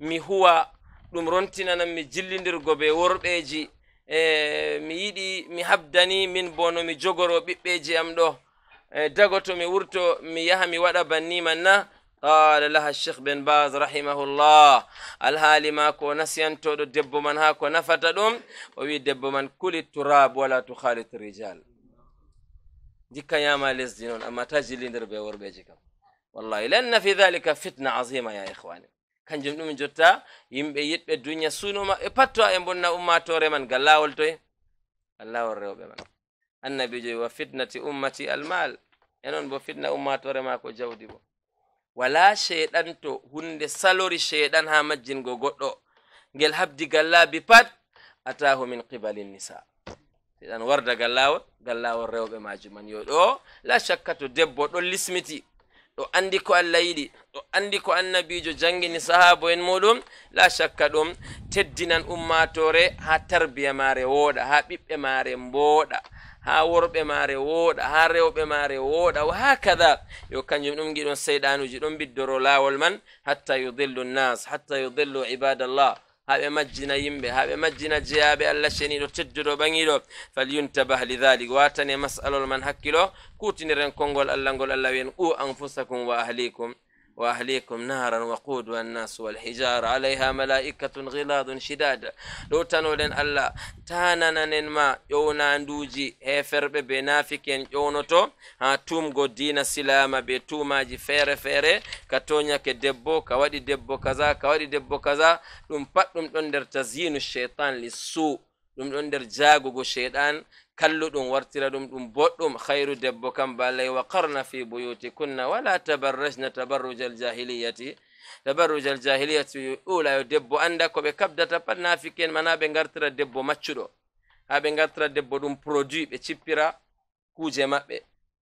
B: mi huwa. Ɗum rontinanan mi jillidirgo be worɓeji e mi yiɗi mi habdani min bo no mi jogoro ɓiɓɓeji am ɗo. E, dago to mi wurto mi yaha mi waɗa banniman na. Qala laha cheikh ben bas rahimahullah alhaali ma ko nasiyantoɗo debbo man ha ko nafata ɗum. O wi debbo man kuli turab wala tukhalit rijal dikka yama lesdi noon amma ta jillidir be worɓeji kam. والله لأن في ذلك فتنة عظيمة يا إخواني. كان جمن من جوتا يمبي يتب الدنيا سونو ما يباتوا يمبونا أماتو ريمان غلاو التوي غلاو الريو بيمان النبي جوي وفتنة أمتي المال. ينون بو فتنة أماتو ريمان كو جودي بو. ولا شيطان تو هند سالوري شيطان هام جن غو غوتو غل حبدي غلا بيبات. أتاه من قبل النساء. شيطان ورد غلاو غلاو الريو بيمان جمان يو لا شكتو دبو تو لسمتي. Ɗo andi ko allah yiɗi ɗo andi ko annabijo jangini sahabo en muɗum la shakka ɗum teddinan ummatore ha tarbiya mare wooɗa ha ɓiɓɓe mare mbooɗa ha worɓe mare wooɗa ha rewɓe mare wooɗa wa hakada yo kanjum ɗum giɗon seyɗanuji ɗon biddoro lawol man hatta yudillu nnas hatta yudillu ibadallah هابي مجنا يمبي هابي مجنا جيابي الله شنيد تجدو بانيدو فلينتبه لذلك. واتني مسألو من حكيلو كوتني رنكونغول الله نقول الله وين. أو أنفسكم وأهليكم. وأهليكم نارا وقود والناس والحجارة. عليها ملائكة غلاظ شداد. لو تنولن ألا تانانا ننما يونا ندوجي. هفر ببنافكين يونوتو. ها توم قدين سلاما بتوما جي فير فير كتونيا كدبو كوادي دبو كذا كوادي دبو كذا. لنبات لنبات لنبات لنبات لنبات لنبات لنبات لنبات لنبات لنبات لنبات kalluɗum wartira ɗum ɗum boɗɗum. Hayru debbo kam ballay wa qarna fi buyuti kunna wala tabarrajna tabarruja aljahiliyati tabarruja aljahiliyati ula yo debbo anda koɓe kabdata pat nafiken mana ɓe gartira debbo maccuɗo. Ha ɓe gartira debbo ɗum produit ɓe cippira kuuje maɓɓe.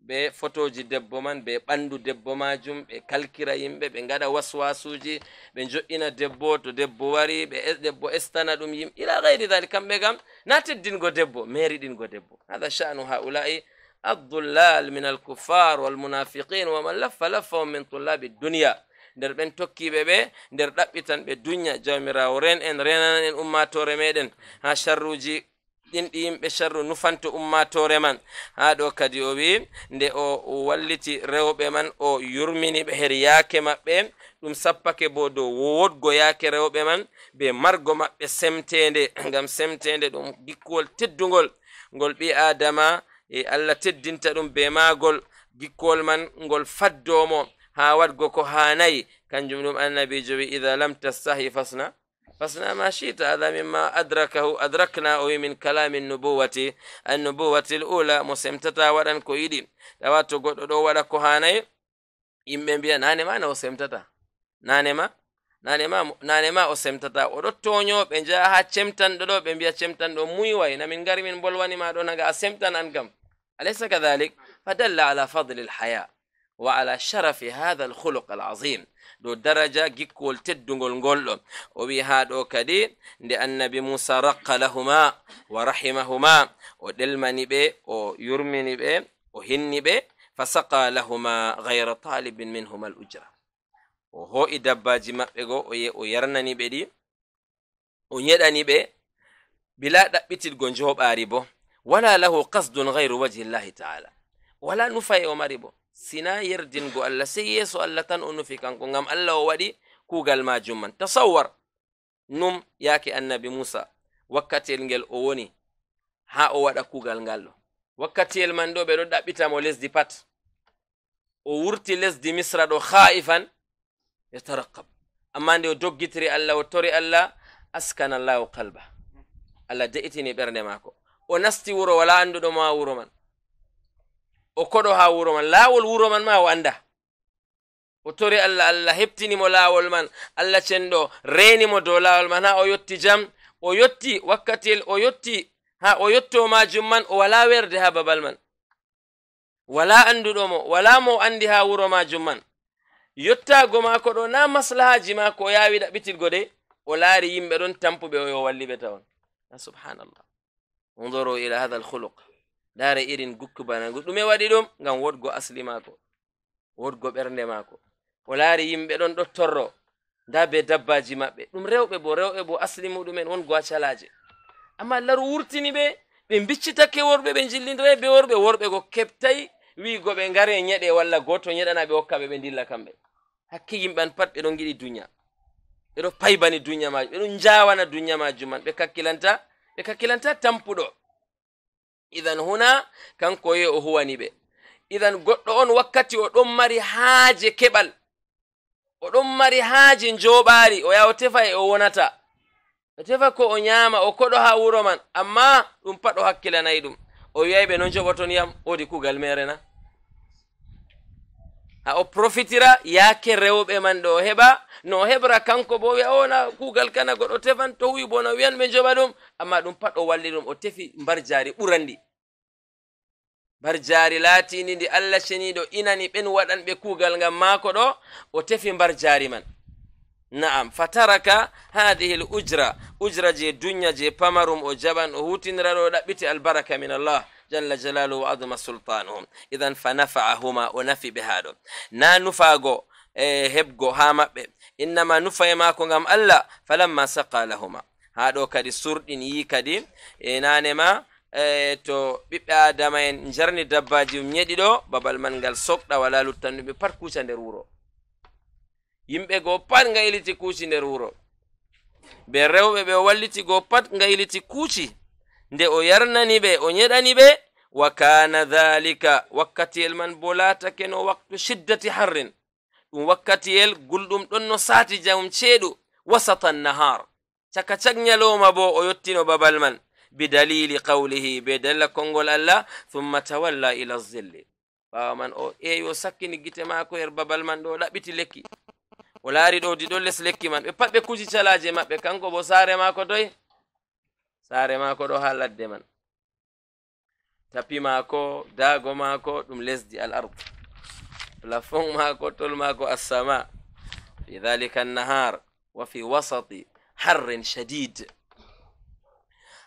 B: Be photoji debbo man be ɓandu debbo majum ɓe kalkira yimɓe ɓe gaɗa waswasuji ɓe joƴƴina debbo to debbo wari ɓe debbo estana ɗum yimɓe ila gayri dhalik kamɓe kam na teddingo debbo meriɗingo debbo hada sha'nu haulai الضلال من الكفار والمنافقين ومن لف لفهم من طلاب الدنيا nder ɓen tokkiɓe ɓe nder ɗaɓɓitan ɓe dunya jawmirawo ren en renanan en ummatore meɗen ha sharruji ɗinɗi yimɓe sharru nufanto ummatore man. Ha ɗo kadi o wi nde o walliti rewɓe man o yurmini ɓe her yaake maɓɓe ɗum sappake bo dow wowodgo yaake rewɓe man be margo maɓɓe semtende <clears throat> ngam semtende ɗum gikkuwol teddugol ngol ɓi adama e allah teddinta ɗum be magol gikkuwol man ngol faddomo ha wadgo ko hanayi kanjum ɗum annabijo wi ida lam tastahi fasna. فاصنع ما شئت هذا مما أدركه أدركنا أو من كلام النبوة النبوة الأولى مسمتتا ودن كويدي لواتو قد دو ودا كهاني o semtata nane ma nane ma nane ma o semtata oɗo toño ɓe jaha ha cemtanɗo ɗo ɓe mbiya cemtanɗo muyway namin gari min bolwanima ɗo naga a semtan an kam alaysa kadhalik fadalla ala fadli alhaya وعلى شرف هذا الخلق العظيم. دو درجة جيكول تدنقل نقول وبها دو كدي لأنبي موسى رق لهما ورحمهما ودلمني بي ويرمني بي وهني بي فسقى لهما غير طالب منهما الأجرة. وهو إدباجي مقبقو ويرنني بي دي ونيدني بي بلا دقبت القنجوب آريبو ولا له قصد غير وجه الله تعالى. ولا نفاي ومريبو سناير دينغو الله سيسو الله تنونو في كانكو غام الله ودي كوغال ما جمان تصور نم ياكي النبي موسى وكاتي الانجل اووني ها اوادا كوغال نغالو وكاتي المندو بيرو دابتا مو لس دي بات وورتي لس دي مصر دو خائفا يترقب اما اندي ودوك جتري الله وطوري الله اسكن الله قلبه الله دئتني برنماكو ونستي ورو ولا اندو دو ما ورو o koɗo ha wuro man laawol wuro man ma o anda o tori allah allah heɓtinimo laawol man allah cenɗo renimo dow laawol man ha o yotti jam o yotti wakkatiyel o yotti ha o yotto majum man o wala werde ha babal man wala anduɗo mo wala mo andi ha wuro majum man yottago mako ɗo na maslahaji mako o yawi ɗaɓɓitirgo de o laari yimɓe ɗon tampuɓe o yo walliɓe tawon subhanallah undoro ila hada alhuluq ndaare irin gukku banagu ɗume waɗi ɗum ngam wodgo asli maako wodgo ɓernde maako. O laari yimɓe ɗon ɗo torro nda be dabbaji maɓɓe. Ɗum rewɓe bo rewɓe bo asli muɗumen wongo ha calaje amma laru wurtini ɓe ɓe biccitake worɓe ɓe jillidira be worɓe worɓe go keɓtai wigo ɓe ngare nyeɗe walla goto nyeɗana ɓe hokkaɓe ɓe ɓe dilla kamɓe. Hakke yimɓe an pat ɓeɗon giɗi duña ɓeɗo paybani duña majum ɓeɗon jawana duña majum man. Ɓe kakkilanta ɓe kakkilanta tampuɗo. idan huna kanko ye o huwani ɓe. Idan goɗɗo on wakkati o ɗon mari haaje keɓal o ɗon mari haaje njoɓaari o yaha o tefa e o wonata. O tefa ko o ñaama o koɗo haa wuro man amma ɗum pat o hakkilanayi ɗum. O wi'ay ɓe no joɓoton yam woodi kuugal mere na. ha o profitira yaake rewɓe man ɗo heɓa no heɓra kanko bo wi'a ona kuugal kana goɗɗo tefan to huwi bo no wiyan ɓe joɓa ɗum amma ɗum pat o walli ɗum o tefi mbar jaari ɓurandi. Mbar jaari laatini ndi allah ceniɗo inani ɓen waɗanɓe kuugal ngam maako ɗo o tefi mbar jaari man. Na'am fataraka hadihi l ujra ujra je dunya je pamarum o jaɓan o hutinira ɗo ɗaɓɓiti albaraka min allah. jalla jalaluhu wa aduma sultanuhum idan fa nafa'ahuma o nafi ɓe haa ɗo na nufaago e heɓgo ha maɓɓe innama nufaye maako ngam allah falamma saqa lahuma. Haa ɗo kadi surɗin yi kadi e nanema e to ɓiɓɓe adama en jarni dabbaji um yeɗi ɗo babal man ngal soɓɗa wala luttanɗuɓe pat kuca nder wuro. Yimɓe goo pat ngayliti kuuci nder wuro. Be rewɓe ɓe walliti goo pat ngayliti kuuci. nde o yarnani ɓe o nyeɗani ɓe wa kana dhalika wakkatiyel man bo laatake no waktu shiddati harrin. Ɗum wakkatiyel gulɗum ɗon no saati jam ceeɗu wasata nahar caka cak nyalowma bo o yottino babal man bidalili qawlihi be dalla konngol allah thumma tawalla ila zilli. Ɓawa man o eewi o sakkini gite maako her babal man ɗo ɗaɓɓiti lekki. O laari ɗo di ɗo les lekki man. Ɓe pat ɓe kuji calaje maɓɓe kanko bo saare maako toy saare maako ɗo ha ladde man tapi maako daago maako ɗum lesdi al ard plafon maako tol maako assama fi dhalika annahar wa fi wasati harrin shadid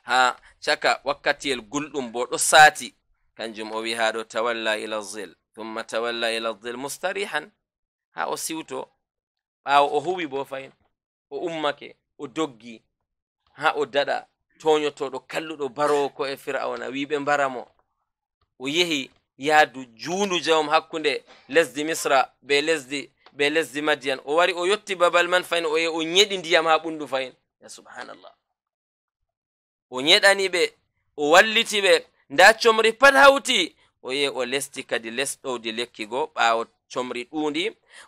B: ha caka wakkatiyel gulɗum bo ɗo saati kanjum o wi ha ɗo tawalla ila zil thumma tawalla ila zil mustarihan ha o siwto ɓawo o huwi bo fayin o ummake o doggi ha o daɗa toyotoɗo kalluɗo barowo ko e fir'auna wiɓe mbaramo o yehi yahdu juundu jawom hakkunde lesdi misra be lesdi be lesdi madiyan. O wari o yotti babal man fayin o yehi o ñeɗi ndiyam ha ɓundu fayin. Ya subhanallah. O ñeɗani ɓe o walliti ɓe. Nda comri pat hawti o yehi o lesti kadi lesɗowdi lekki go ɓawo comri ɗundi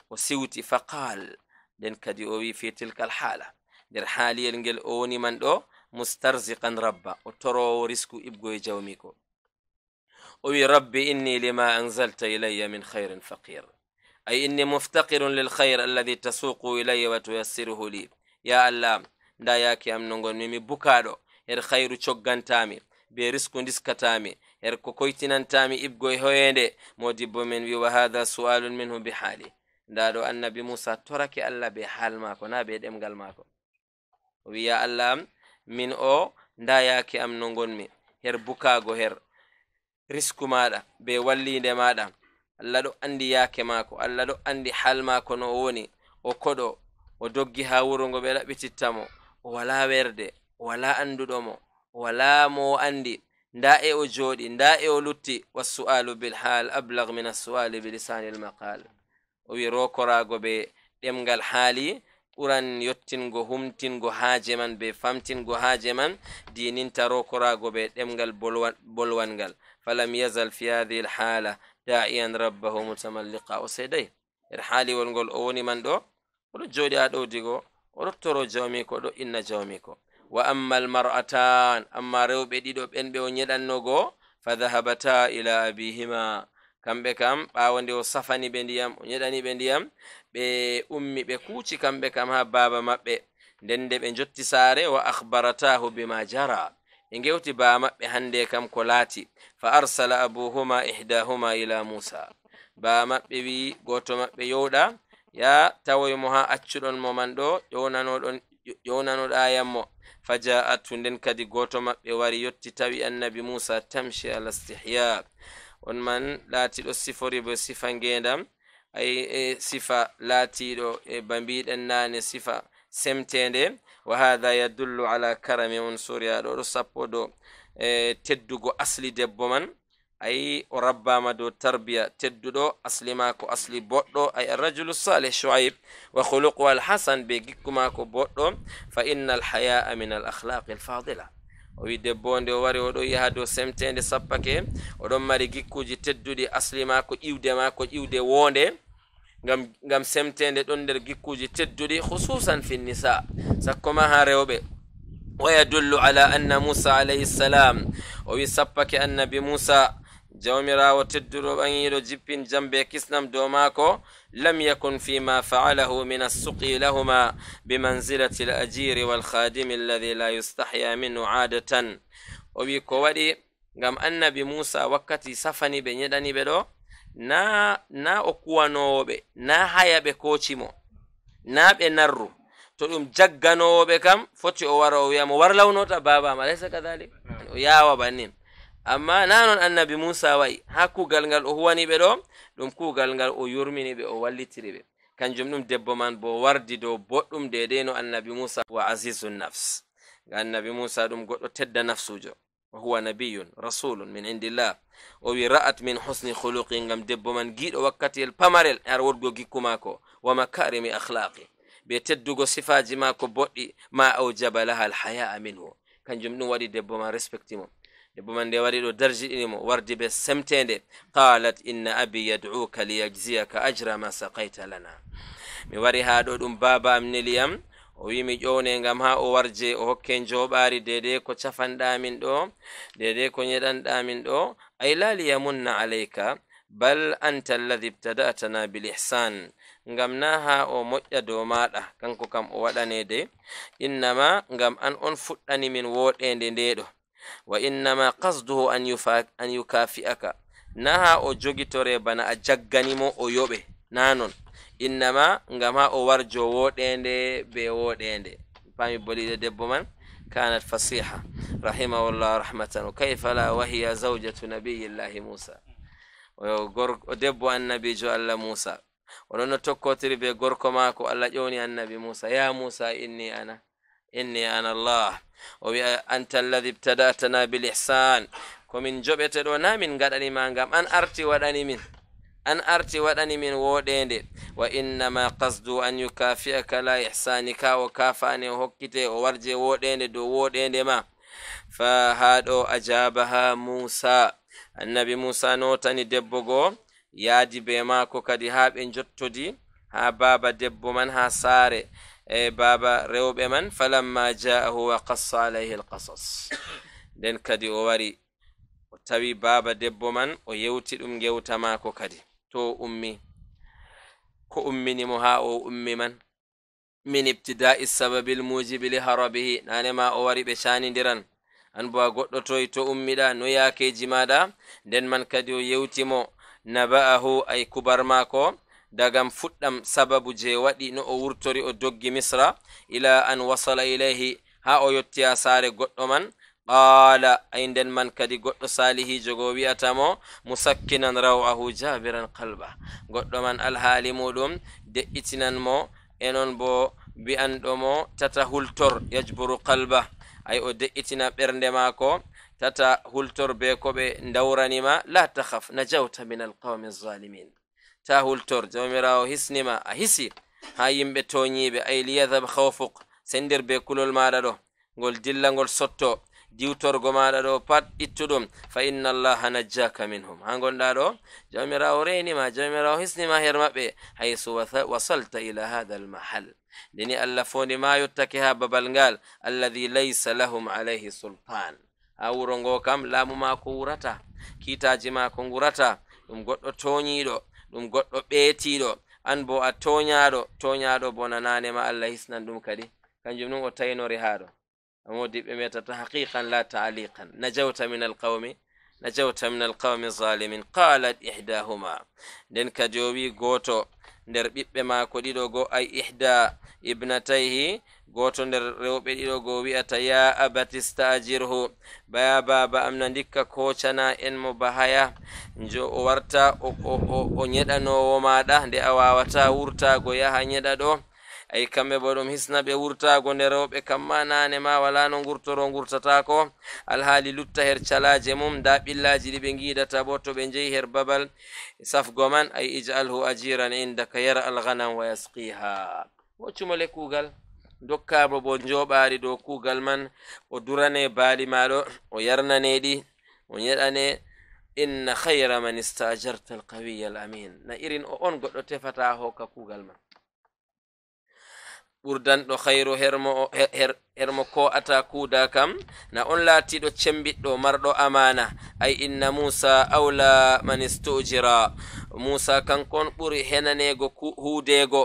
B: o siwti faqal. Nden kadi o wi fi tilkal haala. Nder haaliyel ngel o woni man ɗo mustarziqan rabba o torowo risku ibgo e jawmiko o wi rabbi inni lima anzalta ilayya min khairin faqir ay inni muftaqirun lilkhair alladi tasuqu ilayya wa tuyassiruhu li ya allah nda yaki am no gonmi mi bukaɗo her khairu coggantami be risku diskatami her ko koytinantami ibgo e hoyende modibbo men wi wa hada su'alun minhu bi haali nda ɗo annabi musa torake allah be haal mako na be ɗemgal mako o wi ya allah am min o nda yaake am no gonmi her bukago her. Risku maɗa be wallinde maɗa allah ɗo andi yaake maako allah ɗo andi hal maako no o woni. O koɗo o doggi ha wuro ngo ɓe ɗaɓɓitittamo o wala werde o wala anduɗomo o wala mo o andi nda e o jooɗi nda e o lutti. Wassu'alu bilhal ablag min assu'ali bilisani maqal o wi rokorago ɓe ɗemgal haali ɓuran yottingo humtingo haaje man be famtingo haaje man dininta rokorago ɓe ɗemgal bolwangal falam yazal fi hadihi lhala da'iyan rabbahu mutamalliqa o seeday nder haaliwol ngol o woni man ɗo oɗo jooɗi ha ɗowdigo oɗo toro jawmiko ɗo inna jawmiko wa amma almar'atan amma rewɓe ɗiɗo ɓen ɓe o nyeɗannogo fadhahabata ila abihima kamɓe kam ɓawo nde o safani ɓe ndiyam o nyeɗani ɓe ndiyam ɓe ummi ɓe kuuci kamɓe kam ha baba maɓɓe nden nde ɓe jotti saare wa akhbaratahu bima jara. Ɓe gewti baa maɓɓe hande kam ko laati. Fa arsala abuhuma ihdahuma ila musa. Baa maɓɓe wi goto maɓɓe yowɗa ya tawoymo ha accuɗon mo man ɗo ƴownanoɗon ƴownanoɗa yammo fa ja'atu nden kadi goto maɓɓe wari yotti tawi annabi musa tamshi ala stihya on man laatiɗo sifori bo sifa ngendam ay e sifa laatiɗo e ba mbiɗen nane sifa semtende wa hada yadullu ala karami on soriya ɗo sappo do e teddugo asli debbo man ayi o rabbama dow tarbiya tedduɗo asli mako asli boɗɗo ay arrajulu salih shoaib wa huluqu alhasan be gikku mako boɗɗo fa inna alhaya'a min al akhlaqi alfadila o wi debbo nde o wari oɗo yaha dow semtede sappake oɗon mari gikkuji tedduɗi asli mako ƴiwde mako ƴiwde wonde ngam ngam semtede ɗon nder gikkuji tedduɗi hususan fi nisa sakkoma ha rewɓe anna musa alayhi ssalam o wi sappake annabi musa جاومراو تدرو بانيرو جيبين جنبي كسنم دوماكو لم يكن فيما فعله من السقي لهما بمنزلة الأجير والخادم الذي لا يستحيا منه عادة. وبيكوالي غم أن بموسى وقتي سفني بنيداني بدو نا نا أكوانو بي نا حيا بكوشيمو نا بنرو. تلوم جگانو بكم فوتي أورو ويا مورلو نوتا بابا ما ليس كذلك؟ نعم. ويا وبنين. Amma na non annabi musa wayi ha kugal ngal o huwani ɓe ɗo ɗum kugal ngal o yurmini ɓe o wallitiri ɓe kanjum ɗum debbo man bo wardi dow boɗɗum dedei no annabi musa wa azizu nafs ga annabi musa ɗum goɗɗo tedda nafsujo wa huwa nabiyun rasulun min indillah o wi ra'at min husni huluqi ngam debbo man giɗo wakkatiyel pamarel har wodgo gikku mako wa makarimi akhlaqi be teddugo sifaji mako boɗɗi ma aujaba laha alhaya'a minhu kanjum ɗum waɗi debbo man respecti mo debbo man nde wari ɗo darjiɗinimo wardi be semtende. Qalat inna abi yad'uka liyajziyaka ajra ma sakayta lana. Mi wari ha ɗo ɗum baba am neliyam o wi mi ƴowne ngam ha o warje o hokke joɓari dede ko cafanɗamin ɗo dede ko yeɗanɗamin ɗo. Ay la liyamunna alayka? Bal anta alladi ibtada'tana bil ihsan ngam na ha o moƴƴa dow maɗa kanko kam o waɗanede innama ngam an on fuɗɗani min woɗende ndeɗo wa innama kasduhu an yukafi'aka. Na ha o jogitore bana a jagganimo o yoɓe na non innama ngam ha o warjo woɗende be woɗende pami boliɗe debbo man kanat fasiha rahimahullah rahmatan. Kayfa la wahiya zaujatu nabiyillahi musa? O debbo annabijo allah musa. Oɗon no tokkotiri be gorko maako allah ƴowni annabi musa. Ya musa inni ana inni ana allah. o wi'a anta alladi ibtadatana bil ihsan komin joɓete ɗo na min gaɗanima ngam an arti waɗani min. An arti waɗani min woɗende. Wa innama kasdu an yukafiaka la ihsani ka o kafani o hokkite o warje woɗende dow woɗende ma. Fa ha ɗo ajabaha musa. Annabi musa notani debbo goo yaadi be maako kadi ha ɓe jottodi ha baba debbo man ha saare. E baba rewɓe man falamma ja'ahu wa qassa alayhi alqasas. Nden kadi o wari o tawi baba debbo man o yewti ɗum gewta maako kadi. To ummi ko umminimo ha o ummi man min ibtida'i sababil mujibi li harabihi nanema o wari ɓe canidiran an bo a goɗɗo toy to ummiɗa no yakeji maɗa nden man kadi o yewtimo naba'ahu ay kubar mako dagam fuɗɗam sababu je waɗi no o wurtori o doggi misra ila an wasala ilayhi ha o yetti ha saare goɗɗo man qala ay man kadi goɗɗo salihijo go wi'atamo musakkinan rawahu jabiran qalba goɗɗo man alhaali muɗum de'itinan mo enon bo mbi'anɗo mo tata hultor yajburu qalba ay o de'itina ɓernde maako tata hultor be ko ɓe dawranima la tahaf najawta min alqawmi alzalimin ta hultor jawmirawo hisnima a hisi ha yimɓe toñiɓe ay liyadhab hawfuk sendir be kulol maɗa ɗo ngol dilla ngol sotto diwtorgo maɗa ɗo pat ittuɗum fa inna allaha najjaka minhum ha gonɗa ɗo jawmirawo renima jawmirawo hisnima her maɓɓe hayso wasalta ila hada almahal ndeni allah fonde ma yottake ha babal ngal alladi laysa lahum alayhi sultan ha wuro ngo kam laamu mako wurata kiitaji mako ngurata ɗum goɗɗo toñiɗo ɗum goɗɗo ɓeetiɗo an bo a toñaɗo toñaɗo bo nananema allah hisnan ɗum kadi kanjum ɗum o taynori haɗo amodiɓe metata haqiqan la taaliqan najawta min alqawmi najawta min alqawmi zalimin qalat ihdahuma nden kadi o wi goto nder ɓiɓɓe maako ɗiɗo go ay ihda ibnatayhi goto nder rewɓe ɗiɗo go wi'ata ya abatista ajirhu baya baba amna ndikka kocana en mo bahaya. Jo o warta o nyeɗanowo maɗa nde a wawata wurtago yaha nyeɗa ɗo. Ay kamɓe bo ɗum hisna ɓe wurtago nde rewɓe kamma nane ma wala no gurtoro gurtatako alhaali lutta her calaje mum nda ɓillaji ɗi ɓe giidata bo to ɓe jeyi her babal safgo man. Ay ijalhu ajiran indaka yara alganam wa yasqiha woccumole kugal dokkamo bo joɓari dow kugal man o durane baali maɗo o yarnaneɗi o yeɗane inna hayra man istajarta alqawiya al amin na irin o on goɗɗo tefata hokka kugal ma ɓurdanɗo hayru hermo hermo ko ata kuuda kam na on laatiɗo cembiɗɗo marɗo amana ay inna musa awla man istujira musa kankon ɓuri henanego huudego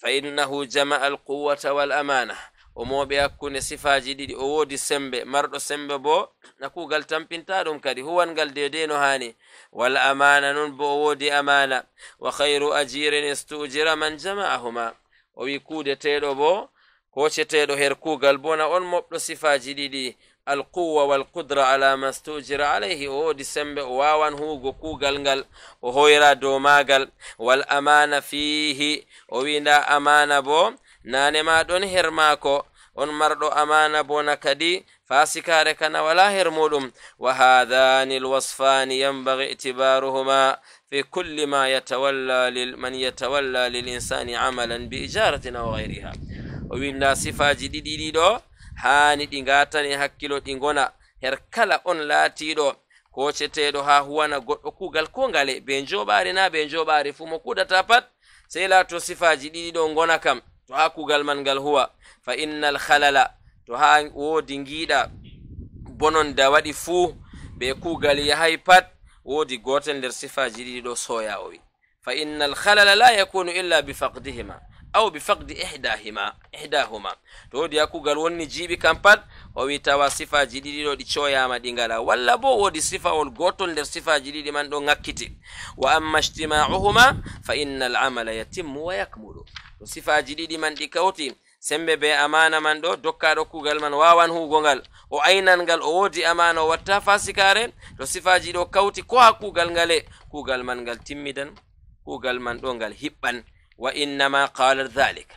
B: fa innahu jama'a alquwata wal amana o moɓe hakkunde sifaji ɗiɗi o woodi sembe marɗo sembe bo na kuugal tampinta ɗum kadi huwangal dede no hani wal amana noon bo o woodi amana wa hayru ajirin istujira man jama'ahuma. O wi kuudeteɗo bo koceteɗo her kuugal bo na on moɓɗo sifaji ɗiɗi. القوة والقدرة على ما استوجر عليه. هو ديسمبر واوان هو غوكو غلغل أو هويرا دوماغل والأمانة فيه. أو ويندا أمانة بو نانما دون هرماكو. أون مردو أمانة بو نكدي فاسكاركنا ولا هرمودم. وهذان الوصفان ينبغي اعتبارهما في كل ما يتولى من يتولى للإنسان عملا بإجارة أو غيرها. وبين صفة جديدة دو haani ɗi ngatani hakkilo ɗi ngona. Her kala on laatiɗo koceteɗo ha huwana goɗɗo kugal ko ngale. Be njoɓari na be njoɓari fuu mo kuɗata pat sey laato sifaji ɗiɗi ɗo ngona kam. To ha kugal man ngal huwa fa innal halala to ha woodi ngiiɗa bonon da waɗi fuu be kugal yahay pat woodi gotel nder sifaji ɗiɗi ɗo soya owi fa innal halala la yakunu illa bi faqdihima. Wi tawa sifaji ɗiɗi ɗo ɗi coyama ɗi ngala walla bo woodi sifawol gotol nder sifaji ɗiɗi man ɗo ŋakkiti wa amma ijtima'uhuma fa inna alamala yatimmu wa yakmulu to sifaji ɗiɗi man ɗi kawti sembe be amana man ɗo dokkaɗo kugal man wawan hugo ngal o aynal ngal o wodi amana o watta fasikare to sifaji ɗo kawti ko ha kugal ngale kugal man ngal timmidan kugal man ɗo ngal hiɓɓan wa innama qala dhalik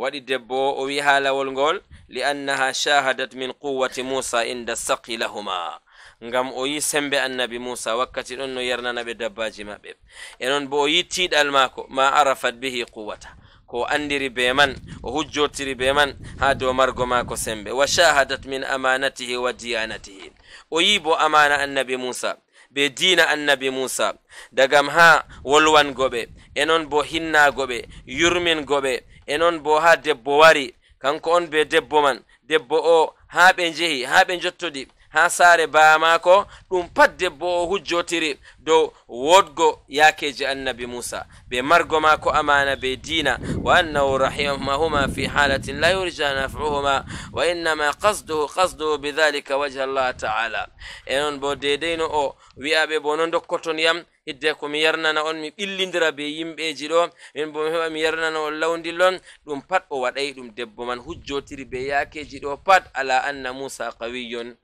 B: waɗi debbo o wi ha lawol ngol li annaha shahadat min quwati musa inda saqi lahuma ngam o yi sembe annabi musa wakkati ɗon no yarnana ɓe dabbaji maɓɓe e non bo o yi tiɗal maako ma arafat bihi quwata ko andiri be man o hujjotiri be man ha dow margo maako sembe wa shahadat min amanatihi wa diyanatihi o yi bo amana annabi musa be dina annabi musa dagam ha wolwangoɓe e non bo hinnagoɓe yurmingoɓe yurmingo e non bo ha debbo wari. Kanko on be debbo man debbo o ha ɓe jehi ha ɓe jottodi ha saare baa maako ɗum pat debbo o hujjotiri dow wodgo yakeji annabi musa be margo maako amana be dina wa annahu rahimahuma fi halatin la yurja naf'uhuma wa innama qasduhu qasduhu bidhalika wajha allah ta'ala e noon bo dedeyno o wi'aɓe bo no dokkoton yam hidde ko mi yarnana on mi ɓillidira be yimɓeji ɗo min bo mi mi yarnana on lawdillon ɗum pat o waɗay ɗum debbo man hujjotiri be yakeji ɗo pat ala anna musa qawiyun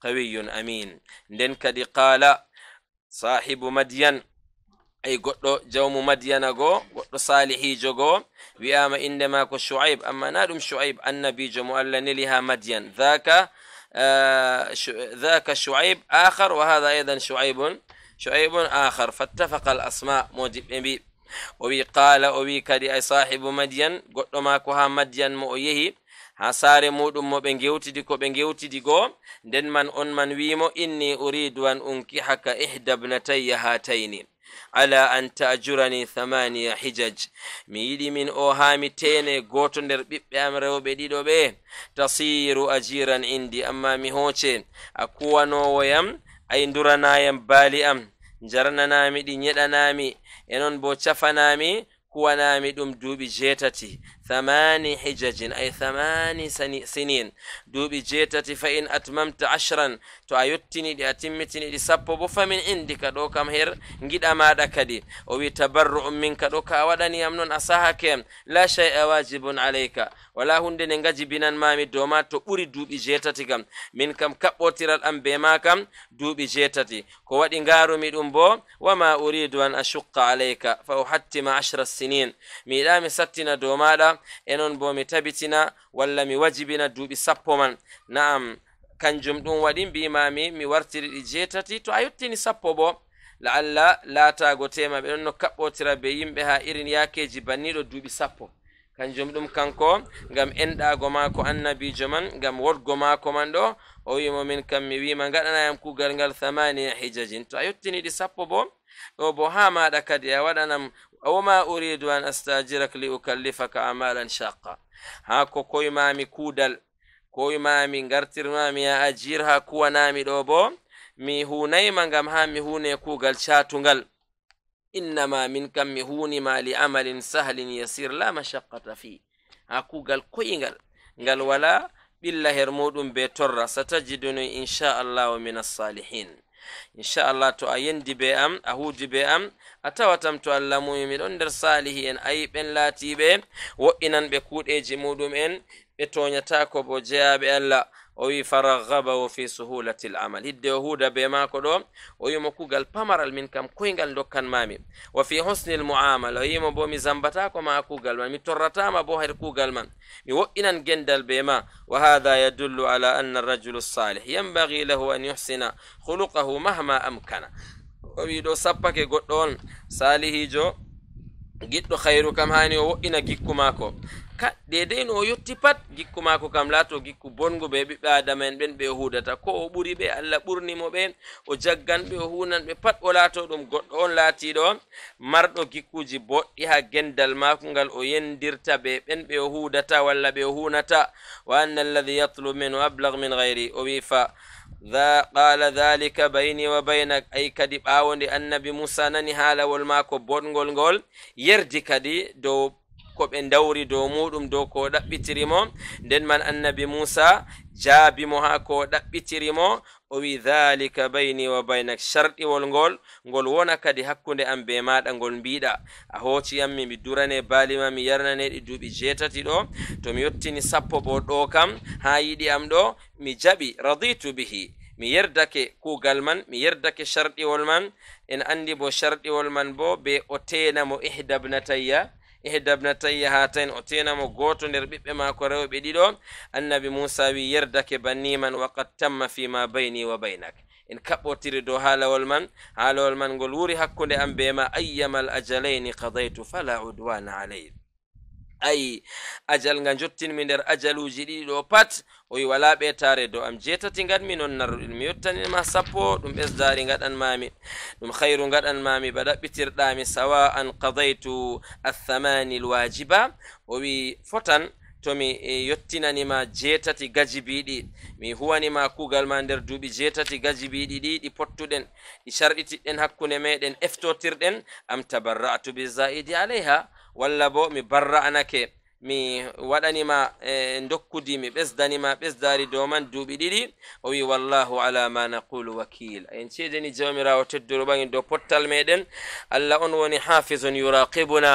B: قوي أمين. دين كدي قال صاحب مدين أي غدو جوم مدين أغو غدو صالحي جوغو ويام انما كو شعيب أما نادم شعيب النبي جمو لها مدين. ذاك آه ذاك شعيب آخر وهذا أيضا شعيب شعيب آخر. فاتفق الأسماء موجب بي وبي قال وبي كدي أي صاحب مدين غدو ماكو ها مدين مؤيهي ha saare muɗum mo ɓe gewtidi ko ɓe gewtidi goo nden man on man wimo inni uridu an unkihaka ihda bnatayya hatayni ala an taajurani thamaniya hijaj. Mi yiɗi min o haami tene goto nder ɓiɓɓe am rewɓe ɗiɗo ɓe tasiru ajiran indi amma mi hooce a kuwanowoyam ay nduranayam baali am jarnanami ɗi nyeɗanami e non bo cafanami kuwanami ɗum duuɓi jeetati. ثماني حجج أي ثماني سنين. دوبي جيتتي فإن أتممت عشرا تو أيتني دي أتمتني دي سبب فمن عندك دو كم هير نجد أمادا كدي وبي تبرع منك دو كاودني أمنون أساها لا شيء واجب عليك. ولا هند ننجي بنان مامي دوما تو أري دوبي جيتتي كم. من كم كبوتر الأم بما كم دوبي جيتتي. كوات إنغارو ميدون بو وما أريد أن أشق عليك. فأحتم عشر السنين. ميلامي ستنا دوما enon bo mi tabitina walla mi wajibina duuɓi sappo man. Na'am kanjum ɗum waɗi mbimami mi wartiri ɗi jeetati to a yettini sappo bo. Laalla laatago tema ɓe ɗon no kaɓɓotira be yimɓe ha irin yakeji banniɗo duuɓi sappo. Kanjum ɗum kanko ngam enɗago maako annabijo man ngam wodgo maako man ɗo o wimo min kam mi wima gaɗanayam kugal ngal thamania hijajin. To a yettini ɗi sappo bo ɗo bo ha maɗa kadi a waɗanam وما أريد أن أستاجرك لأكلفك أعمالا شاقة هاكو كوي مامي كودل كوي مامي غرتر مامي أجير ها كوا نامي دوبو hunayma ngam ha mi hune kugal catungal innama min kam mi hunima li amalin sahlin yasir la mashaqqata fi ha kugal koyingal ngal wala ɓilla her muɗum be torra satajiduni inchallahu min assalihin inchallah to a yendi be am a huudi be am a tawatam to allah mumi miɗon nder salihi en ayi ɓen laatiɓe wo'inan ɓe kuuɗeji muɗum en ɓe toñatako bo jeyaɓe allah. O wi faragabahu fi suhulati l amal hidde o huuda be maako ɗo o wimo pamaral min kam koyngal dokkan mami wa fi husni l muamala o yimo bo mi zambatako ma kugal man mi torratama bo her kugal man mi wo'inan gendal be ma wa hada yadullu ala anna arrajulu salih yambagi lahu an yuhsina huluqahu mahma amkana o wi ɗo sappake goɗɗo on salihijo giɗɗo hayru kam hani o wo'ina gikku maako. Ka dedei no o yetti pat gikku maako kam laato gikku bongo ɓe ɓiɓɓe adama en ɓen ɓe hudata ko o ɓuri ɓe allah ɓurnimo ɓe o jaggan ɓe o hunan ɓe pat o laato ɗum goɗɗo on laatiɗo marɗo gikkuji boɗɗi ha gendal maako ngal o yendirta ɓe ɓen ɓe o hudata walla ɓe o hunata wa anna alladi yatlu min o ablag min gayri o wi fa ذا قال ذلك بيني وبينك. أي كدي باون دي النبي موسى نني هالا والما بونغول غول. يرجي كدي دو كو بن دوري دو مودوم دو كو دابيتري مو. دن من النبي موسى جابي مو هاكو دابيتري مو. وي ذلك بيني وبينك. شرطي والغول غول. وأنا كدي حقوند أم بما دا غول بيدا أهوتي أمي بدوراني بالي ما مي يرناني دي دوبي جيتاتي دو. تو ميوتيني سابو بو دو كام هايدي أم دو. مي جابي رضيت به. Mi yerdake kugal man mi yerdake sharɗiwol man en andi bo sharɗiwol man bo be o tenamo ihdabnatayya ihdabnatayya ha tan o tenamo goto nder ɓiɓɓe mako rewɓe ɗiɗo annabi musa wi yerdake banniman waqad tamma fima bayni wa baynak en kaɓɓotiri dow haalawol man haalawol man ngol wuri hakkunde am be ma ayyama al ajalayni qadaytu fala udwana alayh ayi ajal nga jottinmi nder ajaluji ɗiɗi ɗo pat o wi wala ɓetare dow am jeetati gaɗmi non narruɗin mi yettanima sappo ɗum ɓesdari gaɗanmami ɗum hayru gaɗanmami ba ɗaɓɓitirɗami sawa an qadaytu athamani lwajiba o wi fotan tomi yettinanima jeetati gajibiɗi mi huwanima kugal ma nder duuɓi jeetati gajibiɗi ɗi ɗi pottuɗen ɗi sharɗitiɗɗen hakkunde meɗen eftotirɗen am tabarra'tu bi zaidi alayha walla bo mi barra'anake mi waɗanima e dokkudi mi ɓesdanima ɓesdari dow man duuɓi ɗiɗi o wi wallahu ala ma naqulu wakil en ceedeni jawmirawo tedduro ɓagi dow pottal meɗen allah on woni hafizun yuraqibuna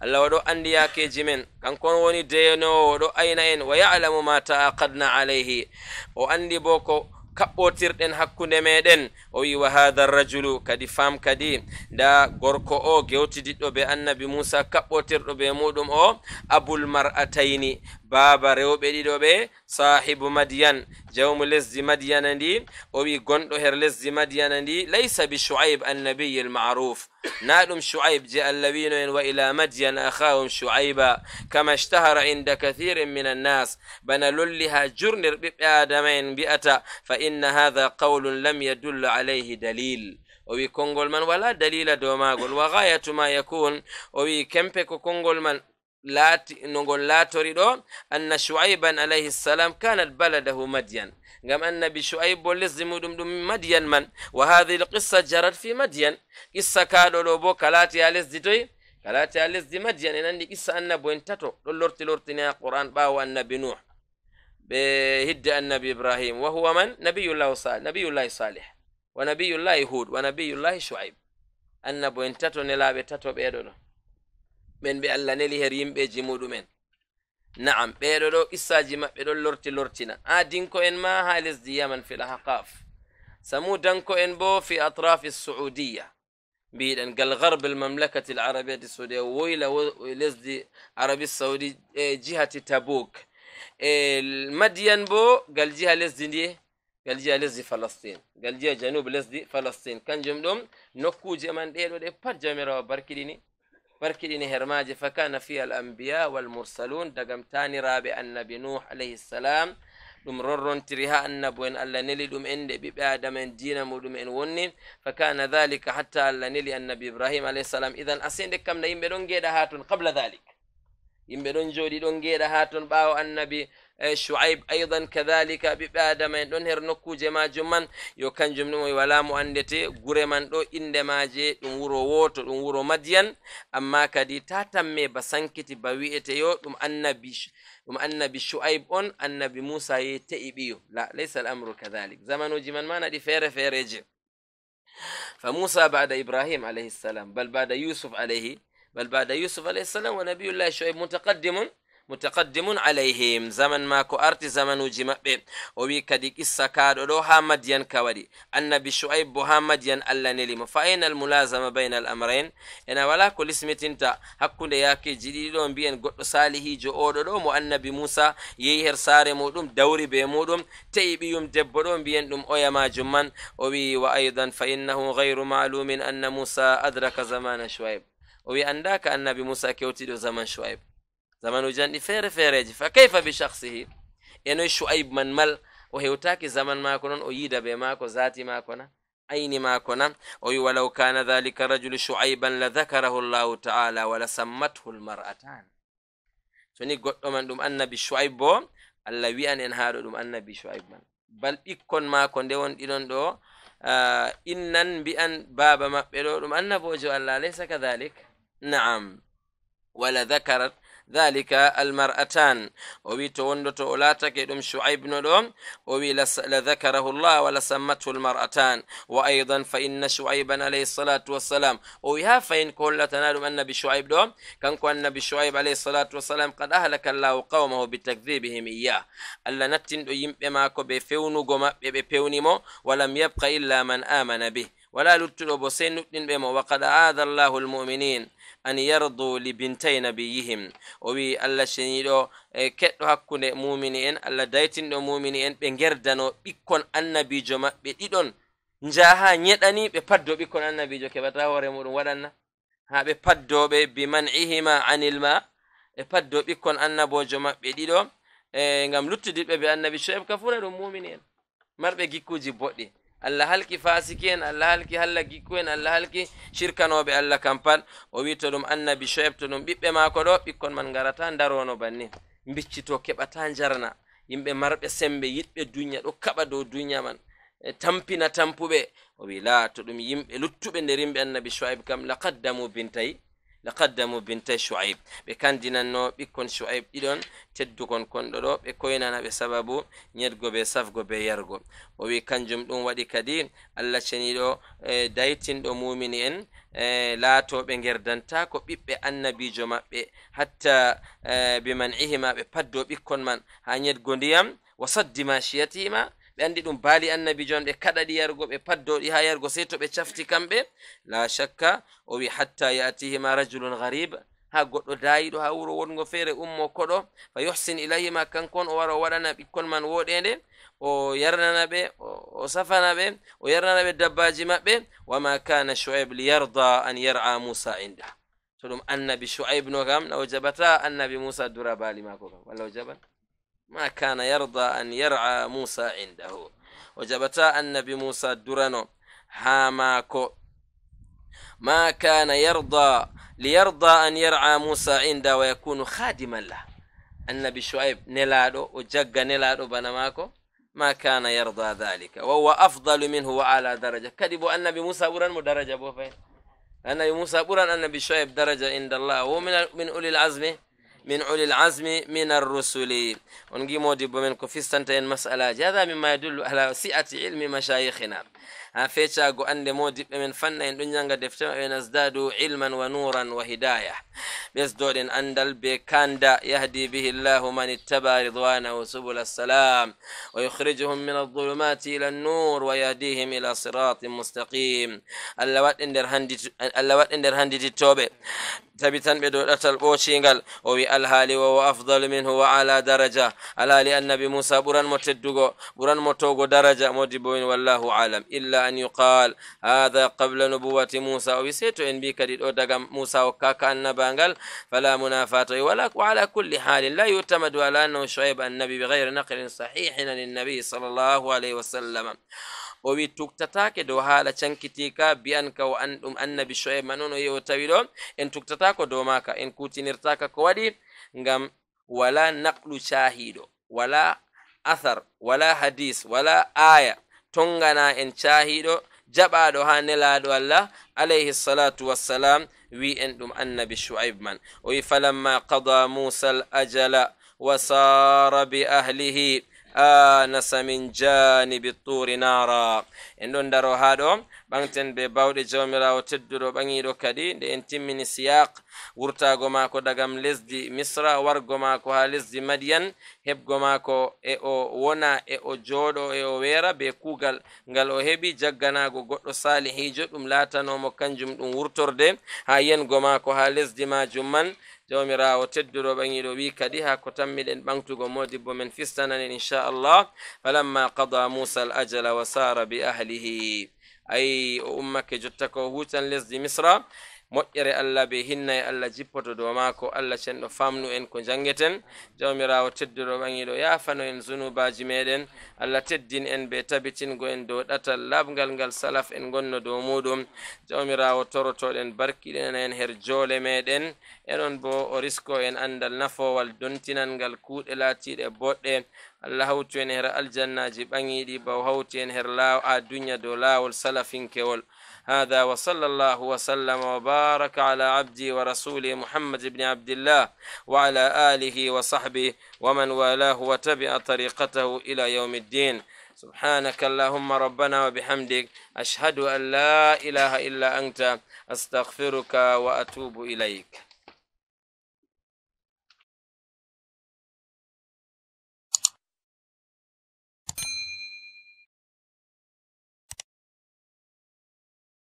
B: allah oɗo andi yakeji men kanko on woni deyanowo oɗo ayna en wa yalamu ma taaqadna alayhi o andi bo ko kaɓɓotirɗen hakkunde meɗen. O wi wa hada rajulu? Kadi fam kadi. Nda gorko o gewtidiɗɗo be annabi musa kaɓɓotirɗo be muɗum o abul mar'ataini. Baaba rewɓe ɗiɗo ɓe sahibu madiyan jawmu lesdi madiyana ndi o wi gonɗo her lesdi madiyana ndi laysa bi shu'aib annabiyi lmaruf na ɗum shu'aib je allah wino en wa ila madiyan akhahum shu'aiba kama ishtahara inda kathirin min annas bana lolli ha jurdir ɓiɓɓe adama en mbi'ata fa inna hadha qawlun lam yadulla alayhi dalil o wi konngol man wala dalila dow maagol wa gayatu ma yakun o wi kempe ko konngol man no ngol laatori ɗo anna shuaiban alayhi ssalam kanat baladahu madyan ngam annabi shuaib bo lesdi muɗum ɗum madyan man wa hadihi lqissa jarat fi madyan qissa kaɗo ɗo bo kalati ha lesdi toy kalati ha lesdi madyan en andi qissa annabo en tato ɗon lorti lortini ha qur'an ɓawo annabi nuh ɓe hidde annabi ibrahim wa huwa man nabiyullahi salih wa nabiyullahi hud wa nabiyullahi shuaib annabo en tato nelaɓe tato ɓeɗo ɗo ɓen ɓe allah neli her yimɓeji muɗumen na'am ɓeɗo ɗo qissaji maɓɓe ɗon lorti lortina ha dinko en ma ha lesdi yaman fil haqaf samudanko en bo fi atrafi saudiya mbiɗen gal garbe almamlakati alarabiyati saudia woyla lesdi arabi saudi e jihati tabuk e madiyan bo gal jiha lesdi ndi gal jiha lesdi palestine gal jiha janub lesdi palestine kanjum ɗum nokkuje man ɗeɗo ɗe pat jamirawa barkiɗini مركلين هرماج فكان فيها الأنبياء والمرسلون دقم تاني رابع النبي نوح عليه السلام لمرر تريها النبوين ألا نلي دم إن بآدم دينا مدم إن ونن فكان ذلك حتى ألا نلي النبي إبراهيم عليه السلام إذن أسين دكم نيم بدون قبل ذلك يم بدون جودي دون هاتون باو النبي shuaib aidan kadhalika ɓiɓɓe en ɗon her nokkuje majum man yo kanjum ɗum wala mo andete gure man ɗo inde maje ɗum wuro woto ɗum wuro madiyan amma kadi ta tamme ba sankiti ba wi'ete yo ɗum annabi ɗum annabi shuaib on annabi musa ye te'i ɓiyo la laysa al amru kadhalik zamanuji man ma naɗi feere feereje fa musa bada ibrahim alayhi ssalam bal bada yusuf alayhi bal bada yusuf alayhi ssalam wa nabiyullahi shuaib kadi qissa kaɗo ɗo ha madiyan ka waɗi annabi shu'aib bo ha madiyan allah nelimo fa aina almulazama bayna al amrain ena wala ko lismitinta hakkunde yakeji ɗiɗi ɗo mbiyen goɗɗo salihijo oɗo ɗo mo annabi musa yehi her saare muɗum dawri be muɗum te'i ɓiyum debbo ɗo mbiyen ɗum oyamajum man o wi wa aidan fa innahu gayru malumin anna musa adraka zamana shu'aib o wi andaka annabi musa kewtiɗo zaman shu'aib زمان وجاني فير فيرج فكيف بشخصه؟ ينوي شو شعيب من مل وهي تاكي زمان ما كنون أيد بماكو ذاتي ما كنا أين ما كنا أي ولو كان ذلك رجل شعيبا لذكره الله تعالى ولسمته المرأتان. شوني قلت من دم أن بشعيب الله ويأن انهار دم أن بشعيب من. بل إكون ما كن دون إلون دو آه إنن بأن بابا ما بلو دم أن بوجو الله ليس كذلك؟ نعم. ولا ذكرت ذلك المرأتان. وبي توندت أولاتك يدم شعيب ندوم وبي لذكره الله ولسمته المرأتان. وأيضا فإن شعيبا عليه الصلاة والسلام. وبها فإن كل تنال النبي شعيب دوم كان النبي شعيب عليه الصلاة والسلام قد أهلك الله قومه بتكذيبهم إياه ألا نتن يمبي ماكو بفيونو قم بفيونيمو ولم يبقى إلا من آمن به. ولا لتلو بسين بمو. وقد آذ الله المؤمنين أن يرضوا لبنتي نبيهم. وبي الله شنيدو إيه، كتو هكونا مؤمنين الله دايتين دو مؤمنين بنجردانو بيكون النبي جمع بيدون. نجاها نيتاني بيبادو بيكون النبي جو كبتا ورمون ورن ها بيبادو بي بمنعهما عن الماء. بيبادو بيكون النبو جمع بيدون إيه نعم لطدي بأن النبي شعب كفورة المؤمنين مر بيجي كوجي بودي. En allah halki shirkanoɓe allah kam pat o wi to ɗum annabi shoeb to ɗum ɓiɓɓe maako ɗo ɓikkon man garata darono banni biccito keɓata jarna yimɓe marɓe sembe yiɗɓe duniya ɗo kaɓa dow duniya man e tampina tampuɓe o wi la to ɗum yimɓe luttuɓe nder yimɓe annabi shoaib kam laqaddamu bintayi laqaddamu bintay shu'aib ɓe kandinanno ɓikkon shu'aib ɗiɗon teddukon konɗo ɗo ɓe koynana ɓe sababu ñedgo be safgo be yargo o wi kanjum ɗum waɗi kadi allah ceniɗo e daytinɗo mumini en e laatoɓe gerdanta ko ɓiɓɓe annabijo maɓɓe hatta e, biman ihima ɓe paddo ɓikkon man ha ñedgo ndiyam wa saddi mashiyatihima ɓe andi ɗum baali annabi jon ɓe kaɗaɗi yargo ɓe paddoɗi ha yargo sey to ɓe cafti kamɓe la shakka o wi hatta yatihima rajulun garib ha goɗɗo dayiɗo ha wuro wongo feere ummo koɗo fa yuhsin ilayhima kankon o wara o waɗana ɓikkon man woɗende o yarnana ɓe o safana ɓe o yarnana ɓe dabbaji maɓɓe wama kana shoaib liyarda an yar'a musa inda to ɗum annabi shoaib no kam na o jaɓata annabi musa dura baali mako kam walla o jaɓat yarda an yar'a musa indahu o jaɓata annabi musa durano ha maako ما كان يرضى ليرضى أن يرعى موسى عنده ويكون خادما له. النبي شعيب نلادو وجق نلادو بنماكو. ما كان يرضى ذلك. وهو أفضل منه وعلى درجة. كذب النبي موسى بران درجة بوفين. النبي موسى بران النبي شعيب درجة عند الله. هو من, من أولي العزم. من أولي العزم من الرسل. ونجي مودي بمن كفي سنتين مسألة هذا مما يدل على سعة علم مشايخنا. فيتشا قو أن مودي بمن فن إن دنيا قد ازدادوا علما ونورا وهداية. بس دول أن دل بكاندا يهدي به الله من اتبع رضوانه سبل السلام. ويخرجهم من الظلمات إلى النور ويهديهم إلى صراط مستقيم. اللوات إندر هندي اللوات إندر هندي توبه ثابتا بدولات البوشينغال وفي الهالي وهو أفضل منه وعلى درجة. الهالي النبي موسى بران متدوغو بران متوغو درجة مدبوين والله عالم إلا أن يقال هذا قبل نبوة موسى. وفي سيتو إن بيكا موسى وكاكا النبانغال فلا منافاته وعلى كل حال لا يعتمد على أنه شعيب النبي بغير نقل صحيح للنبي صلى الله عليه وسلم. O wi tuktatake dow haala cankitika biyan ka o an ɗum annabi shoaib ma noon o yewo tawi ɗo en tuktatako dow maka en kutinirtaka ko waɗi ngam wala naqlu cahiɗo wala athar wala hadis wala aya tongana en cahiɗo jaɓaɗo ha nelaɗo allah alayhi salatu wassalam wi en ɗum annabi shu'aib man o wi falamma qada musa al ajala wa sara bi ahlihi anasa min janibi turi nara en ɗon daro ha ɗo ɓanten be bawɗe jawmirawo tedduɗo ɓaŋiɗo kadi nde en timmini siyak wurtago mako dagam lesdi misra wargo mako ha lesdi madiyan heɓgo mako e o wona e o jooɗo e o wera be kuugal ngal o heɓi. Jagganago goɗɗo salihijo ɗum latanomo kanjum ɗum wurtorde. Ha yengo mako ha lesdi majum man jawmirawo tedduɗo ɓaŋiɗo wi kadi ha ko tammiɗen ɓantugo modibbo men fistananen inchallah falamma qada musa al ajala wa sara bi ahlihi ayi o ummake jotta ko hutan lesdi misra moƴƴere allah be hinna e allah jippoto dow maako. Allah cenɗo famnu en ko jangeten. Jawmirawo tedduɗo ɓaŋiɗo yafano en zunubaji meɗen. Allah teddin en be tabitingo en dow ɗatal labgal ngal salaf en gonno dow muɗum. Jawmirawo torotoɗen barkiɗen en her joole meɗen. Eɗon bo o risko en andal nafowal dontinangal kuuɗe laatiɗe boɗɗe. Allah hawtu en her aljannaji ɓaŋiɗi baw hawti en her law a duña dow laawol salafinkewol. هذا وصلى الله وسلم وبارك على عبدي ورسوله محمد بن عبد الله وعلى آله وصحبه ومن والاه وتبع طريقته إلى يوم الدين. سبحانك اللهم ربنا وبحمدك أشهد أن لا إله إلا أنت أستغفرك وأتوب إليك.